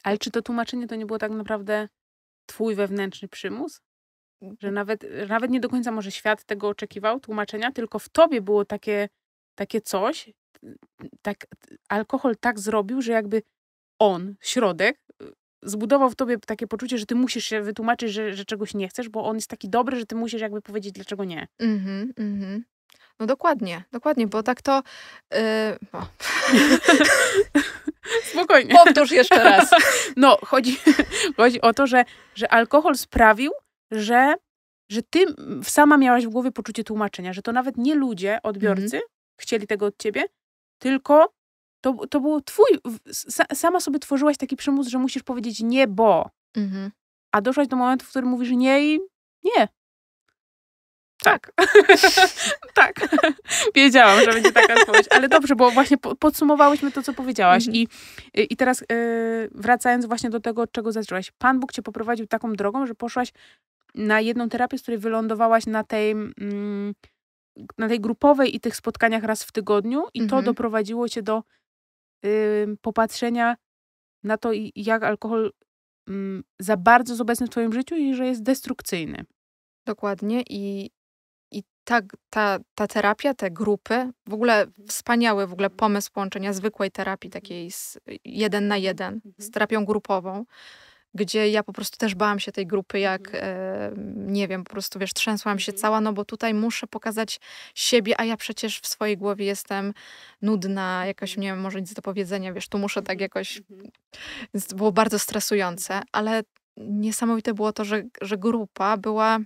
Ale czy to tłumaczenie to nie było tak naprawdę twój wewnętrzny przymus? Że nawet, nawet nie do końca może świat tego oczekiwał, tłumaczenia, tylko w tobie było takie, takie coś, tak, alkohol tak zrobił, że jakby on, środek, zbudował w tobie takie poczucie, że ty musisz się wytłumaczyć, że, że czegoś nie chcesz, bo on jest taki dobry, że ty musisz jakby powiedzieć, dlaczego nie. Mhm, mhm. No dokładnie, dokładnie, bo tak to. Yy, Spokojnie. Powtórz jeszcze raz. No, chodzi, chodzi o to, że, że alkohol sprawił, że, że ty sama miałaś w głowie poczucie tłumaczenia, że to nawet nie ludzie, odbiorcy, mhm. chcieli tego od ciebie, tylko to, to był twój, sama sobie tworzyłaś taki przymus, że musisz powiedzieć nie, bo. Mhm. A doszłaś do momentu, w którym mówisz nie i nie. Tak. tak. Wiedziałam, że będzie taka odpowiedź. Ale dobrze, bo właśnie podsumowałyśmy to, co powiedziałaś. Mhm. I, I teraz yy, wracając właśnie do tego, od czego zaczęłaś. Pan Bóg cię poprowadził taką drogą, że poszłaś na jedną terapię, z której wylądowałaś na tej, mm, na tej grupowej i tych spotkaniach raz w tygodniu. I to mhm. doprowadziło cię do popatrzenia na to, jak alkohol za bardzo jest obecny w twoim życiu i że jest destrukcyjny. Dokładnie i, i ta, ta, ta terapia, te grupy, w ogóle wspaniały w ogóle pomysł połączenia zwykłej terapii takiej z jeden na jeden, z mhm. terapią grupową, gdzie ja po prostu też bałam się tej grupy, jak e, nie wiem, po prostu wiesz, trzęsłam się mhm. cała, no bo tutaj muszę pokazać siebie, a ja przecież w swojej głowie jestem nudna, jakoś mhm. nie wiem, może nic do powiedzenia, wiesz, tu muszę tak mhm. jakoś. Więc to było bardzo stresujące, ale niesamowite było to, że, że grupa była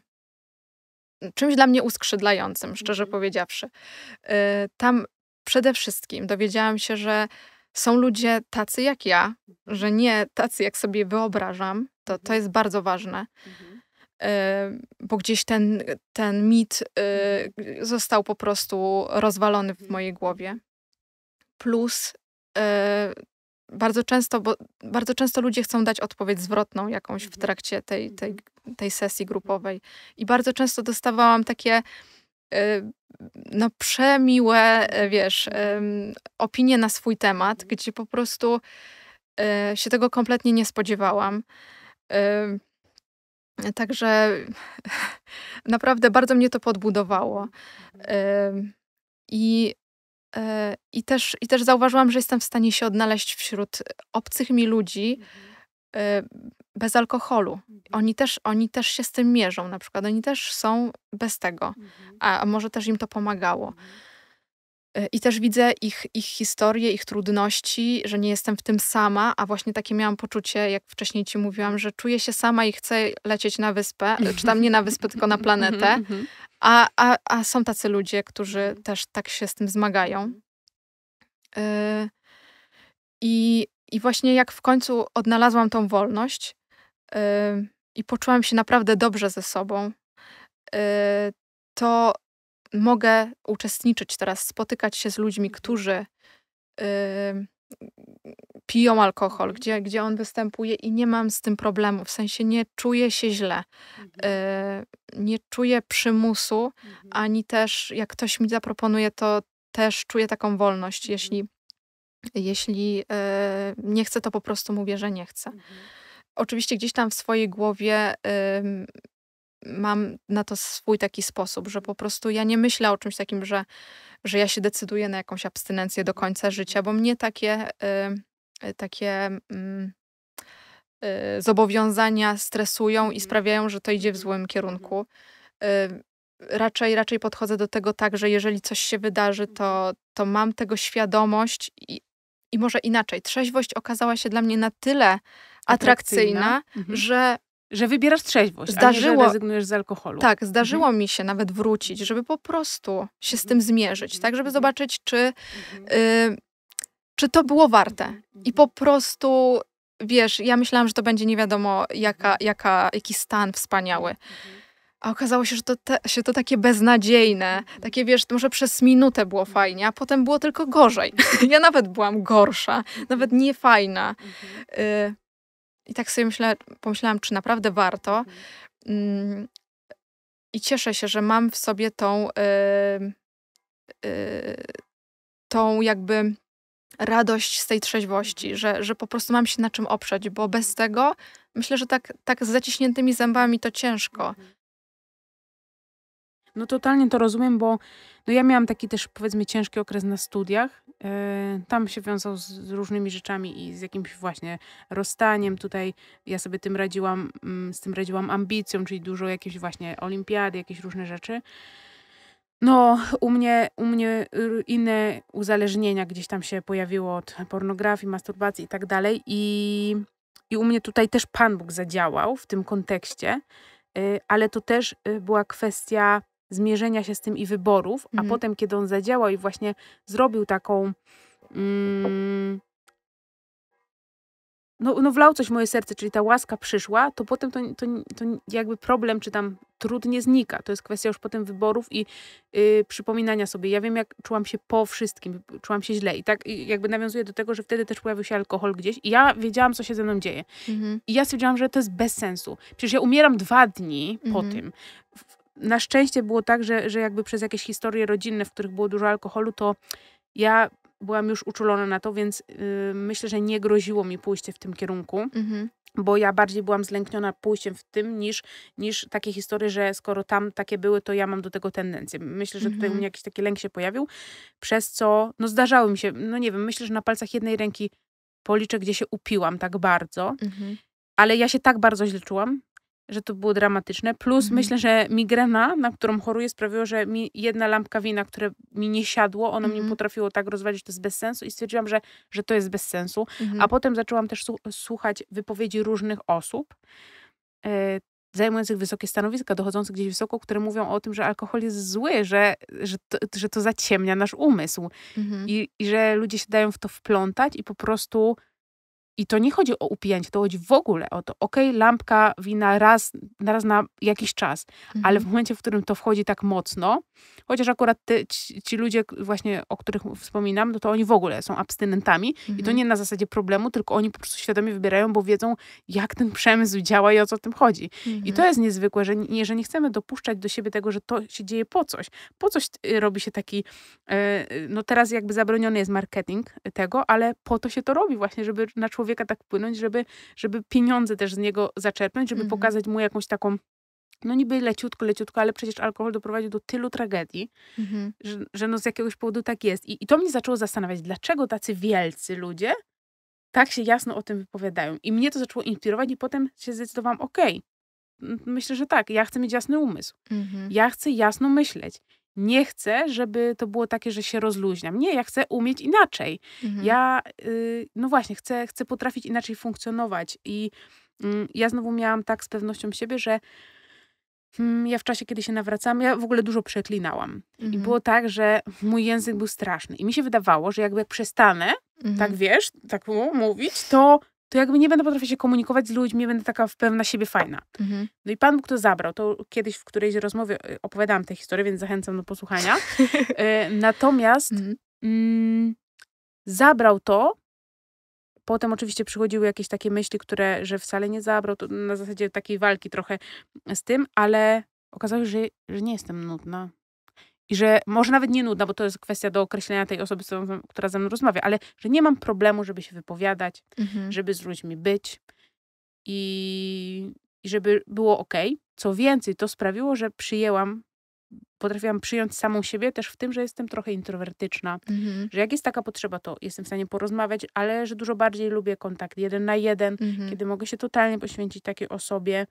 czymś dla mnie uskrzydlającym, szczerze powiedziawszy. E, tam przede wszystkim dowiedziałam się, że są ludzie tacy jak ja, że nie tacy jak sobie wyobrażam, to, to mhm. jest bardzo ważne. Mhm. bo gdzieś ten, ten mit y, został po prostu rozwalony w mojej głowie. Plus y, bardzo często, bo bardzo często ludzie chcą dać odpowiedź zwrotną jakąś w trakcie tej, tej, tej sesji grupowej. I bardzo często dostawałam takie y, no, przemiłe, e, wiesz, opinie na swój temat, gdzie po prostu e, się tego kompletnie nie spodziewałam. Także naprawdę bardzo mnie to podbudowało. I, e, i, też, I też zauważyłam, że jestem w stanie się odnaleźć wśród obcych mi ludzi, bez alkoholu. Mhm. Oni też, oni też się z tym mierzą, na przykład. Oni też są bez tego, mhm. a może też im to pomagało. Mhm. Y, I też widzę ich, ich historię, ich trudności, że nie jestem w tym sama, a właśnie takie miałam poczucie, jak wcześniej ci mówiłam, że czuję się sama i chcę lecieć na wyspę, czy tam nie na wyspę, tylko na planetę. A, a, a są tacy ludzie, którzy też tak się z tym zmagają. Y, I i właśnie jak w końcu odnalazłam tą wolność i poczułam się naprawdę dobrze ze sobą, to mogę uczestniczyć teraz, spotykać się z ludźmi, którzy yy, piją alkohol, gdzie, gdzie on występuje i nie mam z tym problemu. W sensie nie czuję się źle, mhm. nie czuję przymusu, mhm. ani też jak ktoś mi zaproponuje, to też czuję taką wolność, mhm. jeśli jeśli e, nie chcę, to po prostu mówię, że nie chcę. Mhm. Oczywiście gdzieś tam w swojej głowie mam na to swój taki sposób, że po prostu ja nie myślę o czymś takim, że, że ja się decyduję na jakąś abstynencję do końca życia, bo mnie takie, takie mm, y, zobowiązania stresują i mhm. sprawiają, że to idzie w złym mhm. kierunku. Raczej, raczej podchodzę do tego tak, że jeżeli coś się wydarzy, to, to mam tego świadomość i, i może inaczej, trzeźwość okazała się dla mnie na tyle atrakcyjna, atrakcyjna mhm. że Że wybierasz trzeźwość, zdarzyło, a nie, że rezygnujesz z alkoholu. Tak, zdarzyło mhm. mi się nawet wrócić, żeby po prostu się z tym zmierzyć, tak, żeby zobaczyć, czy, y, czy to było warte. I po prostu, wiesz, ja myślałam, że to będzie nie wiadomo jaka, jaka, jaki stan wspaniały. A okazało się, że to, te, się to takie beznadziejne, takie wiesz, może przez minutę było fajnie, a potem było tylko gorzej. ja nawet byłam gorsza, nawet niefajna. Y i tak sobie myślę, pomyślałam, czy naprawdę warto. Mm, I cieszę się, że mam w sobie tą, yy, yy, tą jakby radość z tej trzeźwości, że, że po prostu mam się na czym oprzeć, bo bez tego myślę, że tak, tak z zaciśniętymi zębami to ciężko. No totalnie to rozumiem, bo no ja miałam taki też powiedzmy ciężki okres na studiach. Yy, tam się wiązał z, z, różnymi rzeczami i z jakimś właśnie rozstaniem. Tutaj ja sobie tym radziłam, mm, z tym radziłam ambicją, czyli dużo jakieś właśnie olimpiady, jakieś różne rzeczy. No, u mnie, u mnie y, inne uzależnienia gdzieś tam się pojawiło od pornografii, masturbacji i tak dalej. I, I u mnie tutaj też Pan Bóg zadziałał w tym kontekście, yy, ale to też y, była kwestia zmierzenia się z tym i wyborów, mhm. a potem, kiedy on zadziałał i właśnie zrobił taką. Mm, no, no wlał coś w moje serce, czyli ta łaska przyszła, to potem to, to, to jakby problem, czy tam trud nie znika. To jest kwestia już potem wyborów i yy, przypominania sobie. Ja wiem, jak czułam się po wszystkim, czułam się źle i tak jakby nawiązuję do tego, że wtedy też pojawił się alkohol gdzieś i ja wiedziałam, co się ze mną dzieje. Mhm. I ja stwierdziłam, że to jest bez sensu. Przecież ja umieram dwa dni mhm. po tym na szczęście było tak, że, że jakby przez jakieś historie rodzinne, w których było dużo alkoholu, to ja byłam już uczulona na to, więc yy, myślę, że nie groziło mi pójście w tym kierunku. Mhm. Bo ja bardziej byłam zlękniona pójściem w tym niż, niż takie historie, że skoro tam takie były, to ja mam do tego tendencję. Myślę, że tutaj mhm. u mnie jakiś taki lęk się pojawił, przez co no zdarzały mi się, no nie wiem, myślę, że na palcach jednej ręki policzę, gdzie się upiłam tak bardzo, mhm. ale ja się tak bardzo źle czułam, że to było dramatyczne. Plus mhm. myślę, że migrena, na którą choruję, sprawiło, że mi jedna lampka wina, które mi nie siadło, ono mhm. mnie potrafiło tak rozwalić, to jest bez sensu i stwierdziłam, że, że to jest bez sensu. Mhm. A potem zaczęłam też słuchać wypowiedzi różnych osób, e, zajmujących wysokie stanowiska, dochodzących gdzieś wysoko, które mówią o tym, że alkohol jest zły, że, że, to, że to zaciemnia nasz umysł mhm. I, i że ludzie się dają w to wplątać i po prostu i to nie chodzi o upijanie, to chodzi w ogóle o to, okej, okay, lampka wina raz, raz na jakiś czas, mhm. ale w momencie, w którym to wchodzi tak mocno, chociaż akurat te, ci, ci, ludzie właśnie, o których wspominam, no to oni w ogóle są abstynentami mhm. i to mhm. nie na zasadzie problemu, tylko oni po prostu świadomie wybierają, bo wiedzą, jak ten przemysł działa i o co w tym chodzi. Mhm. I to jest niezwykłe, że nie, że nie chcemy dopuszczać do siebie tego, że to się dzieje po coś. Po coś y, robi się taki, e, no teraz jakby zabroniony jest marketing tego, ale po to się to robi właśnie, żeby na człowieka człowieka tak wpłynąć, żeby, żeby pieniądze też z niego zaczerpnąć, żeby mhm. pokazać mu jakąś taką no niby leciutko, leciutko, ale przecież alkohol doprowadził do tylu tragedii, mhm. że, że no z jakiegoś powodu tak jest. I, I to mnie zaczęło zastanawiać, dlaczego tacy wielcy ludzie tak się jasno o tym wypowiadają. I mnie to zaczęło inspirować i potem się zdecydowałam, okej, okay, myślę, że tak, ja chcę mieć jasny umysł. Mhm. Ja chcę jasno myśleć nie chcę, żeby to było takie, że się rozluźniam. Nie, ja chcę umieć inaczej. Mhm. Ja, y, no właśnie, chcę, chcę potrafić inaczej funkcjonować. I y, ja znowu miałam tak z pewnością siebie, że mm, ja w czasie, kiedy się nawracam, ja w ogóle dużo przeklinałam. Mhm. I było tak, że mój język był straszny. I mi się wydawało, że jakby jak przestanę, tak mhm. tak wiesz, tak mówić, to to jakby nie będę potrafiła się komunikować z ludźmi, będę taka pewna siebie fajna. Mhm. No i Pan Bóg to zabrał. To kiedyś w którejś rozmowie y, opowiadałam tę historię, więc zachęcam do posłuchania. y, natomiast mhm. mm, zabrał to. Potem oczywiście przychodziły jakieś takie myśli, które, że wcale nie zabrał, to na zasadzie takiej walki trochę z tym, ale okazało się, że, że nie jestem nudna, i że może nawet nie nudna, bo to jest kwestia do określenia tej osoby, która ze mną rozmawia, ale że nie mam problemu, żeby się wypowiadać, mhm. żeby z ludźmi być i, i żeby było ok. Co więcej, to sprawiło, że przyjęłam potrafiłam przyjąć samą siebie też w tym, że jestem trochę introwertyczna, mhm. że jak jest taka potrzeba, to jestem w stanie porozmawiać, ale że dużo bardziej lubię kontakt jeden na jeden, mhm. kiedy mogę się totalnie poświęcić takiej osobie,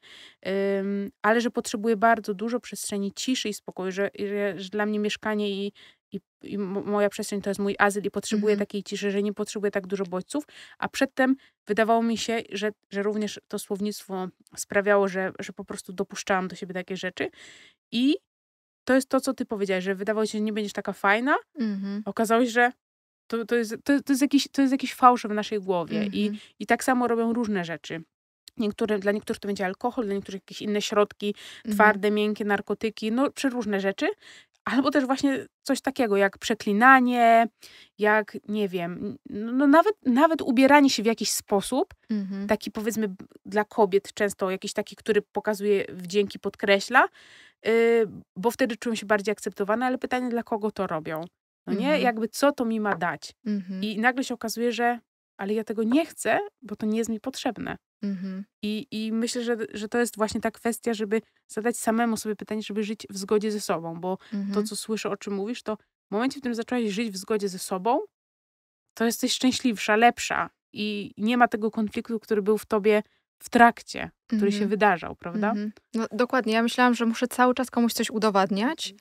um, ale że potrzebuję bardzo dużo przestrzeni ciszy i spokoju, że, że, że, dla mnie mieszkanie i, i, i moja przestrzeń to jest mój azyl i potrzebuję Mhm. takiej ciszy, że nie potrzebuję tak dużo bodźców, a przedtem wydawało mi się, że, że również to słownictwo sprawiało, że, że po prostu dopuszczałam do siebie takie rzeczy i to jest to, co ty powiedziałeś, że wydawało się, że nie będziesz taka fajna, Mhm. okazało się, że to, to, jest, to, to, jest jakiś, to jest jakiś fałsz w naszej głowie i, Mhm. i tak samo robią różne rzeczy. Niektóre, dla niektórych to będzie alkohol, dla niektórych jakieś inne środki, Mhm. twarde, miękkie, narkotyki, no przeróżne rzeczy. Albo też właśnie coś takiego jak przeklinanie, jak nie wiem, no no nawet, nawet ubieranie się w jakiś sposób, Mhm. taki powiedzmy dla kobiet często jakiś taki, który pokazuje wdzięki, podkreśla, yy, bo wtedy czują się bardziej akceptowane, ale pytanie dla kogo to robią? No nie, Mhm. jakby co to mi ma dać? Mhm. I nagle się okazuje, że ale ja tego nie chcę, bo to nie jest mi potrzebne. Mhm. I, I myślę, że, że to jest właśnie ta kwestia, żeby zadać samemu sobie pytanie, żeby żyć w zgodzie ze sobą, bo to, Mhm. co słyszę, o czym mówisz, to w momencie, w którym zaczęłaś żyć w zgodzie ze sobą, to jesteś szczęśliwsza, lepsza i nie ma tego konfliktu, który był w tobie w trakcie, który się Mhm. wydarzał, prawda? Mhm. No, dokładnie. Ja myślałam, że muszę cały czas komuś coś udowadniać,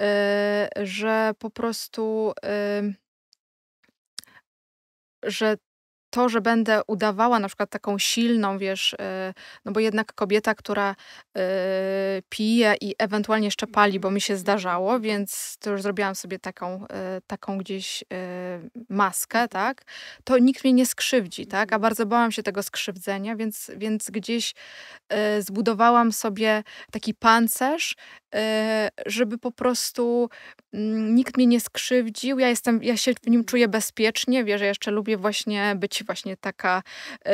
y, że po prostu, y, że to, że będę udawała na przykład taką silną, wiesz, y, no bo jednak kobieta, która y, pije i ewentualnie jeszcze pali, bo mi się zdarzało, więc to już zrobiłam sobie taką, y, taką gdzieś maskę, tak, to nikt mnie nie skrzywdzi, tak, a bardzo bałam się tego skrzywdzenia, więc, więc gdzieś zbudowałam sobie taki pancerz, żeby po prostu mm, nikt mnie nie skrzywdził. Ja jestem, ja się w nim czuję bezpiecznie. Wiesz, ja jeszcze lubię właśnie być właśnie taka, y,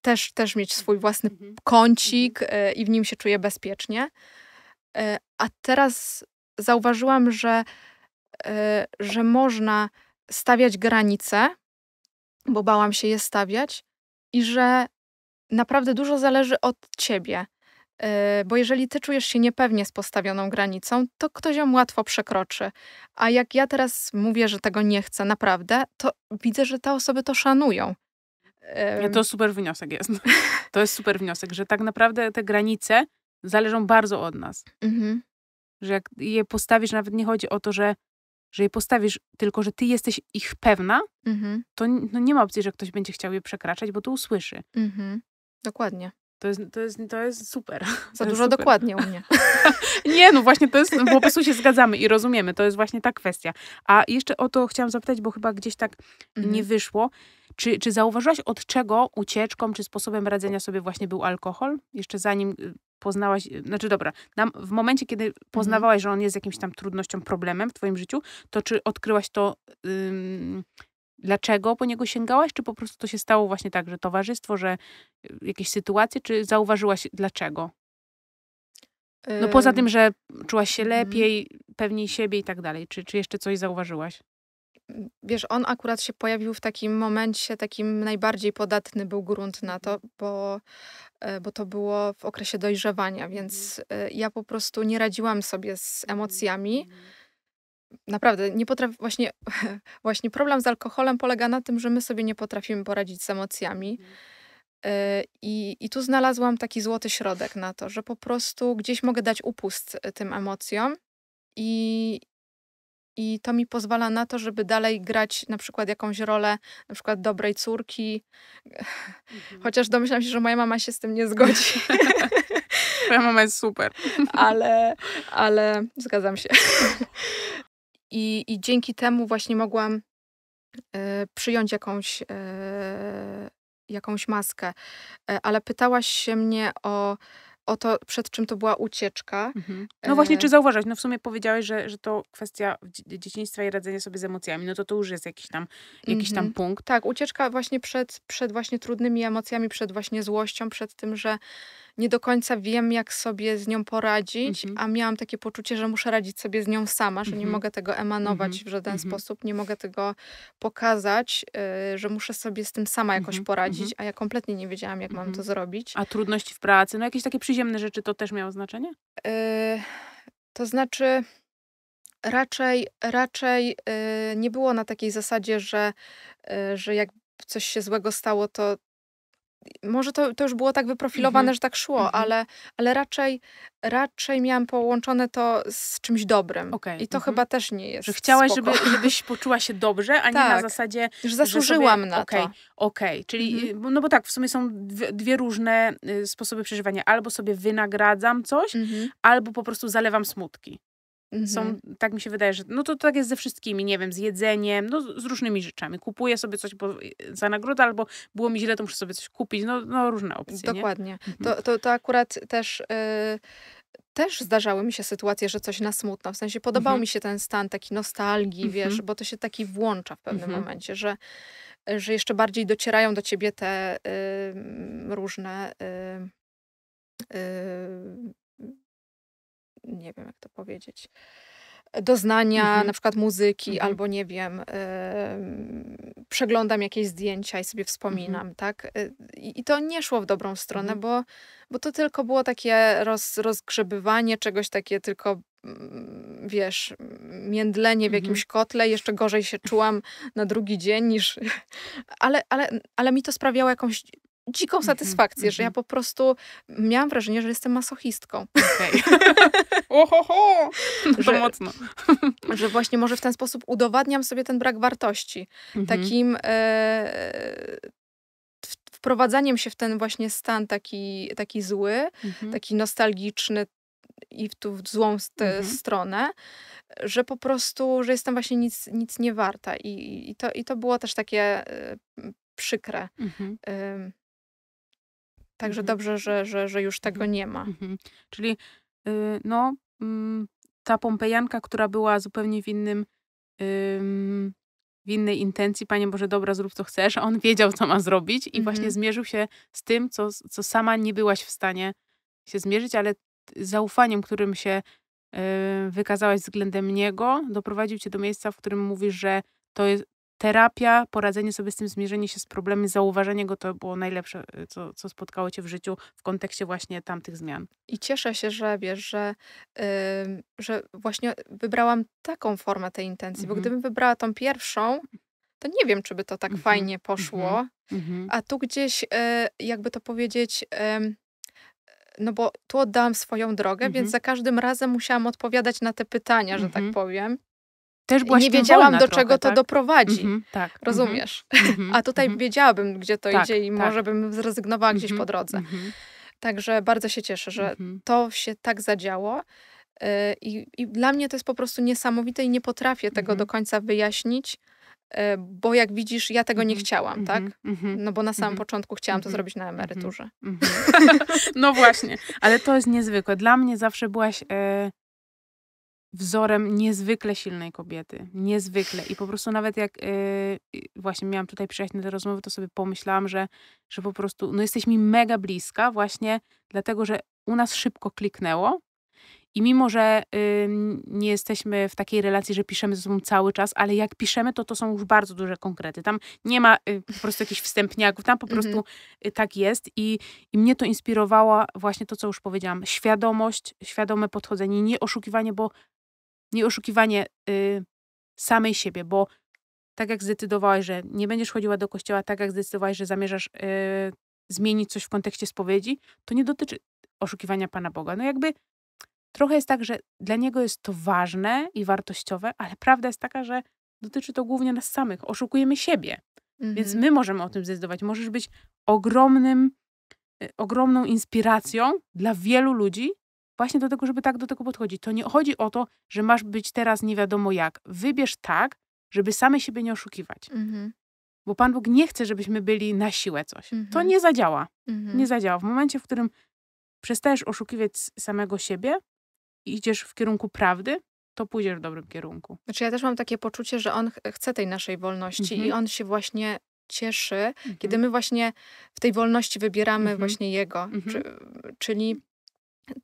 też, też mieć swój własny Mhm. kącik y, i w nim się czuję bezpiecznie. A teraz zauważyłam, że, że można stawiać granice, bo bałam się je stawiać i że naprawdę dużo zależy od ciebie. Yy, Bo jeżeli ty czujesz się niepewnie z postawioną granicą, to ktoś ją łatwo przekroczy. A jak ja teraz mówię, że tego nie chcę naprawdę, to widzę, że te osoby to szanują. Ym, to super wniosek jest. To jest super wniosek, że tak naprawdę te granice zależą bardzo od nas. mhm, Że jak je postawisz, nawet nie chodzi o to, że, że je postawisz, tylko że ty jesteś ich pewna, mhm, to no nie ma opcji, że ktoś będzie chciał je przekraczać, bo to usłyszy. mhm. Dokładnie. To jest, to jest, to jest super. Za dużo super. dokładnie u mnie. Nie, no właśnie to jest, po prostu się zgadzamy i rozumiemy, to jest właśnie ta kwestia. A jeszcze o to chciałam zapytać, bo chyba gdzieś tak nie Mhm. wyszło. Czy, czy zauważyłaś, od czego ucieczką czy sposobem radzenia sobie właśnie był alkohol? Jeszcze zanim y, poznałaś, y, znaczy dobra, nam, w momencie, kiedy poznawałaś, że on jest jakimś tam trudnością, problemem w twoim życiu, to czy odkryłaś to, ym, dlaczego po niego sięgałaś, czy po prostu to się stało właśnie tak, że towarzystwo, że y, jakieś sytuacje, czy zauważyłaś dlaczego? No poza Ym, tym, że czułaś się mhm. lepiej, pewniej siebie i tak dalej. Czy, czy jeszcze coś zauważyłaś? Wiesz, on akurat się pojawił w takim momencie, takim najbardziej podatny był grunt na to, bo, e, bo to było w okresie dojrzewania, więc e, ja po prostu nie radziłam sobie z emocjami. Naprawdę, nie potrafię, właśnie, właśnie problem z alkoholem polega na tym, że my sobie nie potrafimy poradzić z emocjami. E, I, I tu znalazłam taki złoty środek na to, że po prostu gdzieś mogę dać upust e, tym emocjom i, i to mi pozwala na to, żeby dalej grać na przykład jakąś rolę, na przykład dobrej córki. Chociaż domyślam się, że moja mama się z tym nie zgodzi, Twoja mama jest super. ale, ale zgadzam się. I, I dzięki temu właśnie mogłam e, przyjąć jakąś, e, jakąś maskę. E, ale pytałaś się mnie o, o to, przed czym to była ucieczka. Mhm. No właśnie, czy zauważyłaś? No w sumie powiedziałeś, że, że to kwestia dzie- dzieciństwa i radzenia sobie z emocjami. No to to już jest jakiś tam, jakiś tam Mhm. punkt. Tak, ucieczka właśnie przed, przed właśnie trudnymi emocjami, przed właśnie złością, przed tym, że nie do końca wiem, jak sobie z nią poradzić, Mhm. a miałam takie poczucie, że muszę radzić sobie z nią sama, że nie Mhm. mogę tego emanować Mhm. w żaden sposób, nie mogę tego pokazać, y, że muszę sobie z tym sama jakoś poradzić, a ja kompletnie nie wiedziałam, jak mam to zrobić. A trudności w pracy, no jakieś takie przyziemne rzeczy to też miało znaczenie? Y, to znaczy, raczej, raczej y, nie było na takiej zasadzie, że, y, że jak coś się złego stało, to może to, to już było tak wyprofilowane, Mhm. że tak szło, Mhm. ale, ale raczej, raczej miałam połączone to z czymś dobrym. Okej, I to mhm. chyba też nie jest Że chciałaś, spoko. żeby, żebyś poczuła się dobrze, a nie na Tak. zasadzie, Że że zasłużyłam sobie, na to. Okej, czyli, Mhm. y, no bo tak, w sumie są dwie, dwie różne y, sposoby przeżywania. Albo sobie wynagradzam coś, Mhm. albo po prostu zalewam smutki. Są, Mhm. tak mi się wydaje, że no to tak jest ze wszystkimi, nie wiem, z jedzeniem, no z różnymi rzeczami. Kupuję sobie coś bo, za nagrodę, albo było mi źle, to muszę sobie coś kupić. No, no różne opcje, nie? Dokładnie. Mhm. To, to, to akurat też, y, też zdarzały mi się sytuacje, że coś na smutno. W sensie podobał Mhm. mi się ten stan taki nostalgii, Mhm. wiesz, bo to się taki włącza w pewnym Mhm. momencie, że, że jeszcze bardziej docierają do ciebie te y, różne. Y, y, nie wiem, jak to powiedzieć. Doznania, Mhm. na przykład muzyki, Mhm. albo nie wiem, ym, przeglądam jakieś zdjęcia i sobie wspominam, tak? Y, I, I to nie szło w dobrą stronę, Mhm. bo, bo to tylko było takie roz, rozgrzebywanie czegoś, takie tylko, mm, wiesz, międlenie w Mhm. jakimś kotle. Jeszcze gorzej się czułam na drugi dzień niż... Ale, ale, ale mi to sprawiało jakąś dziką Mhm, satysfakcję, że ja mhm. po prostu miałam wrażenie, że jestem masochistką. Okej. Ohoho! No to Że- mocno. że właśnie może w ten sposób udowadniam sobie ten brak wartości. Mhm. Takim e, wprowadzaniem się w ten właśnie stan taki, taki zły, Mhm. taki nostalgiczny i w tu w złą Mhm. stronę, że po prostu, że jestem właśnie nic, nic nie warta. I, i, to, I to było też takie e, przykre. Mhm. Także Mhm. dobrze, że, że, że już tego nie ma. Mhm. Czyli y, no, mm, ta Pompejanka, która była zupełnie w innym, ym, w innej intencji, Panie Boże, dobra, zrób co chcesz, a on wiedział, co ma zrobić i właśnie Mhm. zmierzył się z tym, co, co sama nie byłaś w stanie się zmierzyć, ale zaufaniem, którym się y, wykazałaś względem niego, doprowadził cię do miejsca, w którym mówisz, że to jest terapia, poradzenie sobie z tym, zmierzenie się z problemem, zauważenie go, to było najlepsze, y, co, co spotkało cię w życiu w kontekście właśnie tamtych zmian. I cieszę się, że wiesz, że, ym, że właśnie wybrałam taką formę tej intencji, bo Mhm. gdybym wybrała tą pierwszą, to nie wiem, czy by to tak Mhm, fajnie poszło. Mhm. A tu gdzieś, e, jakby to powiedzieć, em, no bo tu oddałam swoją drogę, więc za każdym razem musiałam odpowiadać na te pytania, że tak powiem. Też byłaś nie wiedziałam, do trochę, czego to tak? doprowadzi. Mhm, tak. Rozumiesz? Mhm, A tutaj mhm. wiedziałabym, gdzie to Tak, idzie i tak. może bym zrezygnowała gdzieś Mhm, po drodze. mhm, Także bardzo się cieszę, że mhm. to się tak zadziało. e, I, I dla mnie to jest po prostu niesamowite i nie potrafię tego Mhm. do końca wyjaśnić, e, bo jak widzisz, ja tego nie Mhm, chciałam, tak? Mhm, mhm, No bo na samym mhm, początku chciałam to mhm, zrobić na mhm. emeryturze. mhm. No właśnie, ale to jest niezwykłe. Dla mnie zawsze byłaś e, wzorem niezwykle silnej kobiety. Niezwykle. I po prostu nawet jak i właśnie miałam tutaj przyjechać na te rozmowy, to sobie pomyślałam, że, że po prostu no jesteś mi mega bliska właśnie dlatego, że u nas szybko kliknęło. I mimo, że y, nie jesteśmy w takiej relacji, że piszemy ze sobą cały czas, ale jak piszemy, to to są już bardzo duże konkrety. Tam nie ma y, po prostu jakichś wstępniaków, tam po Mhm. prostu y, tak jest. I, I mnie to inspirowało właśnie to, co już powiedziałam. Świadomość, świadome podchodzenie, nie oszukiwanie, bo nie oszukiwanie y, samej siebie, bo tak jak zdecydowałaś, że nie będziesz chodziła do kościoła, tak jak zdecydowałaś, że zamierzasz y, zmienić coś w kontekście spowiedzi, to nie dotyczy oszukiwania Pana Boga. No jakby trochę jest tak, że dla niego jest to ważne i wartościowe, ale prawda jest taka, że dotyczy to głównie nas samych. Oszukujemy siebie. Więc Mhm. my możemy o tym zdecydować. Możesz być ogromnym, y, ogromną inspiracją dla wielu ludzi właśnie do tego, żeby tak do tego podchodzić. To nie chodzi o to, że masz być teraz nie wiadomo jak. Wybierz tak, żeby same siebie nie oszukiwać. Mhm. Bo Pan Bóg nie chce, żebyśmy byli na siłę coś. To Mhm. nie zadziała. Mhm. Nie zadziała. W momencie, w którym przestajesz oszukiwać samego siebie i idziesz w kierunku prawdy, to pójdziesz w dobrym kierunku. Znaczy ja też mam takie poczucie, że on ch- chce tej naszej wolności i Mhm. on się właśnie cieszy, Mhm. kiedy my właśnie w tej wolności wybieramy Mhm. właśnie jego. Mhm. Czy, czyli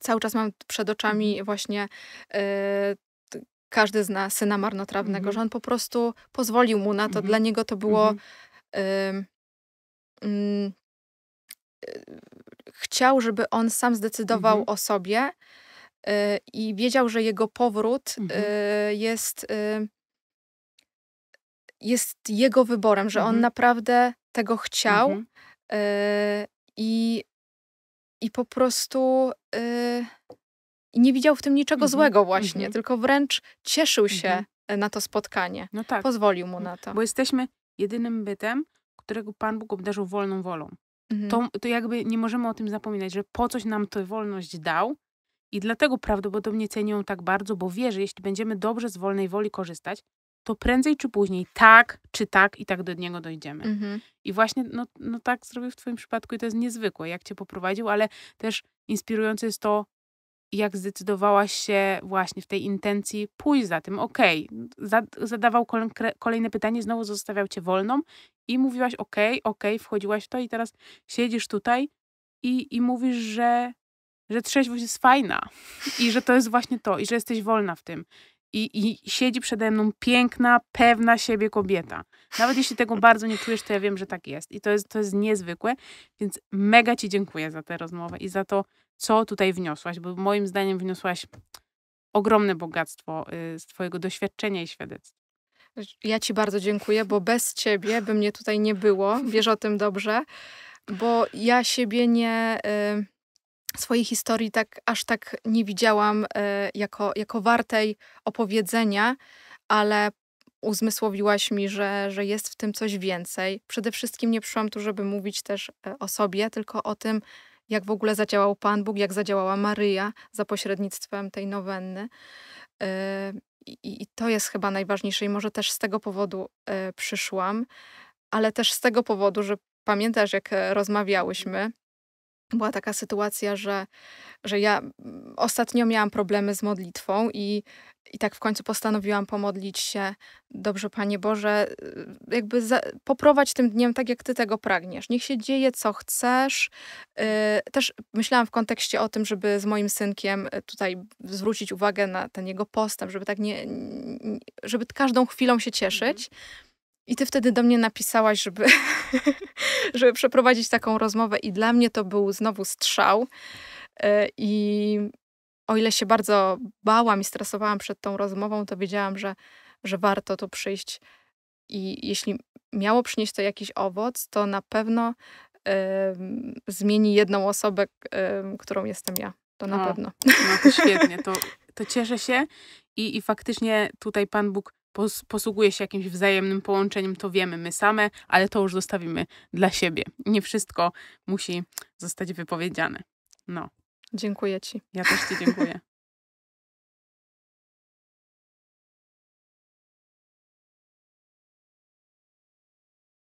cały czas mam przed oczami Mhm. właśnie e, t- każdy zna syna marnotrawnego, Mhm. że on po prostu pozwolił mu na to. Mhm. Dla niego to było y, chciał, żeby on sam zdecydował o sobie y, i wiedział, że jego powrót y, jest, y, jest jego wyborem, że on naprawdę tego chciał y, i, i po prostu y, nie widział w tym niczego Mhm, złego właśnie, mhm. tylko wręcz cieszył się Mhm. na to spotkanie. No tak, Pozwolił mu na to. bo jesteśmy jedynym bytem, którego Pan Bóg obdarzył wolną wolą. To, to jakby nie możemy o tym zapominać, że po coś nam tę wolność dał i dlatego prawdopodobnie ceni ją tak bardzo, bo wie, że jeśli będziemy dobrze z wolnej woli korzystać, to prędzej czy później tak czy tak i tak do niego dojdziemy. Mhm. I właśnie no, no tak zrobił w twoim przypadku i to jest niezwykłe, jak cię poprowadził, ale też inspirujące jest to, jak zdecydowałaś się właśnie w tej intencji pójść za tym. Okej, za, zadawał kolejne pytanie, znowu zostawiał cię wolną i mówiłaś okej, okej, wchodziłaś w to i teraz siedzisz tutaj i, i mówisz, że, że trzeźwość jest fajna i że to jest właśnie to i że jesteś wolna w tym. I, I siedzi przede mną piękna, pewna siebie kobieta. Nawet jeśli tego bardzo nie czujesz, to ja wiem, że tak jest. I to jest, to jest niezwykłe. Więc mega Ci dziękuję za tę rozmowę i za to, co tutaj wniosłaś, bo moim zdaniem wniosłaś ogromne bogactwo y, z Twojego doświadczenia i świadectwa. Ja ci bardzo dziękuję, bo bez ciebie by mnie tutaj nie było. Wiesz o tym dobrze, bo ja siebie nie. Y, swojej historii tak aż tak nie widziałam y, jako, jako wartej opowiedzenia, ale uzmysłowiłaś mi, że, że jest w tym coś więcej. Przede wszystkim nie przyszłam tu, żeby mówić też e, o sobie, tylko o tym, jak w ogóle zadziałał Pan Bóg, jak zadziałała Maryja za pośrednictwem tej nowenny. E, I, I to jest chyba najważniejsze i może też z tego powodu e, przyszłam, ale też z tego powodu, że pamiętasz, jak e, rozmawiałyśmy, była taka sytuacja, że, że ja ostatnio miałam problemy z modlitwą i, i tak w końcu postanowiłam pomodlić się. Dobrze, Panie Boże, y, jakby za, poprowadź tym dniem tak, jak Ty tego pragniesz. Niech się dzieje, co chcesz. Y, Też myślałam w kontekście o tym, żeby z moim synkiem y, tutaj zwrócić uwagę na ten jego postęp, żeby tak nie, żeby każdą chwilą się cieszyć. I ty wtedy do mnie napisałaś, żeby, żeby przeprowadzić taką rozmowę, i dla mnie to był znowu strzał. E, I o ile się bardzo bałam i stresowałam przed tą rozmową, to wiedziałam, że, że warto tu przyjść. I jeśli miało przynieść to jakiś owoc, to na pewno em, zmieni jedną osobę, em, którą jestem ja. To na O. pewno. No to świetnie, to, to cieszę się i, i faktycznie tutaj Pan Bóg posługuje się jakimś wzajemnym połączeniem, to wiemy my same, ale to już zostawimy dla siebie. Nie wszystko musi zostać wypowiedziane. No, Dziękuję ci. ja też Ci dziękuję.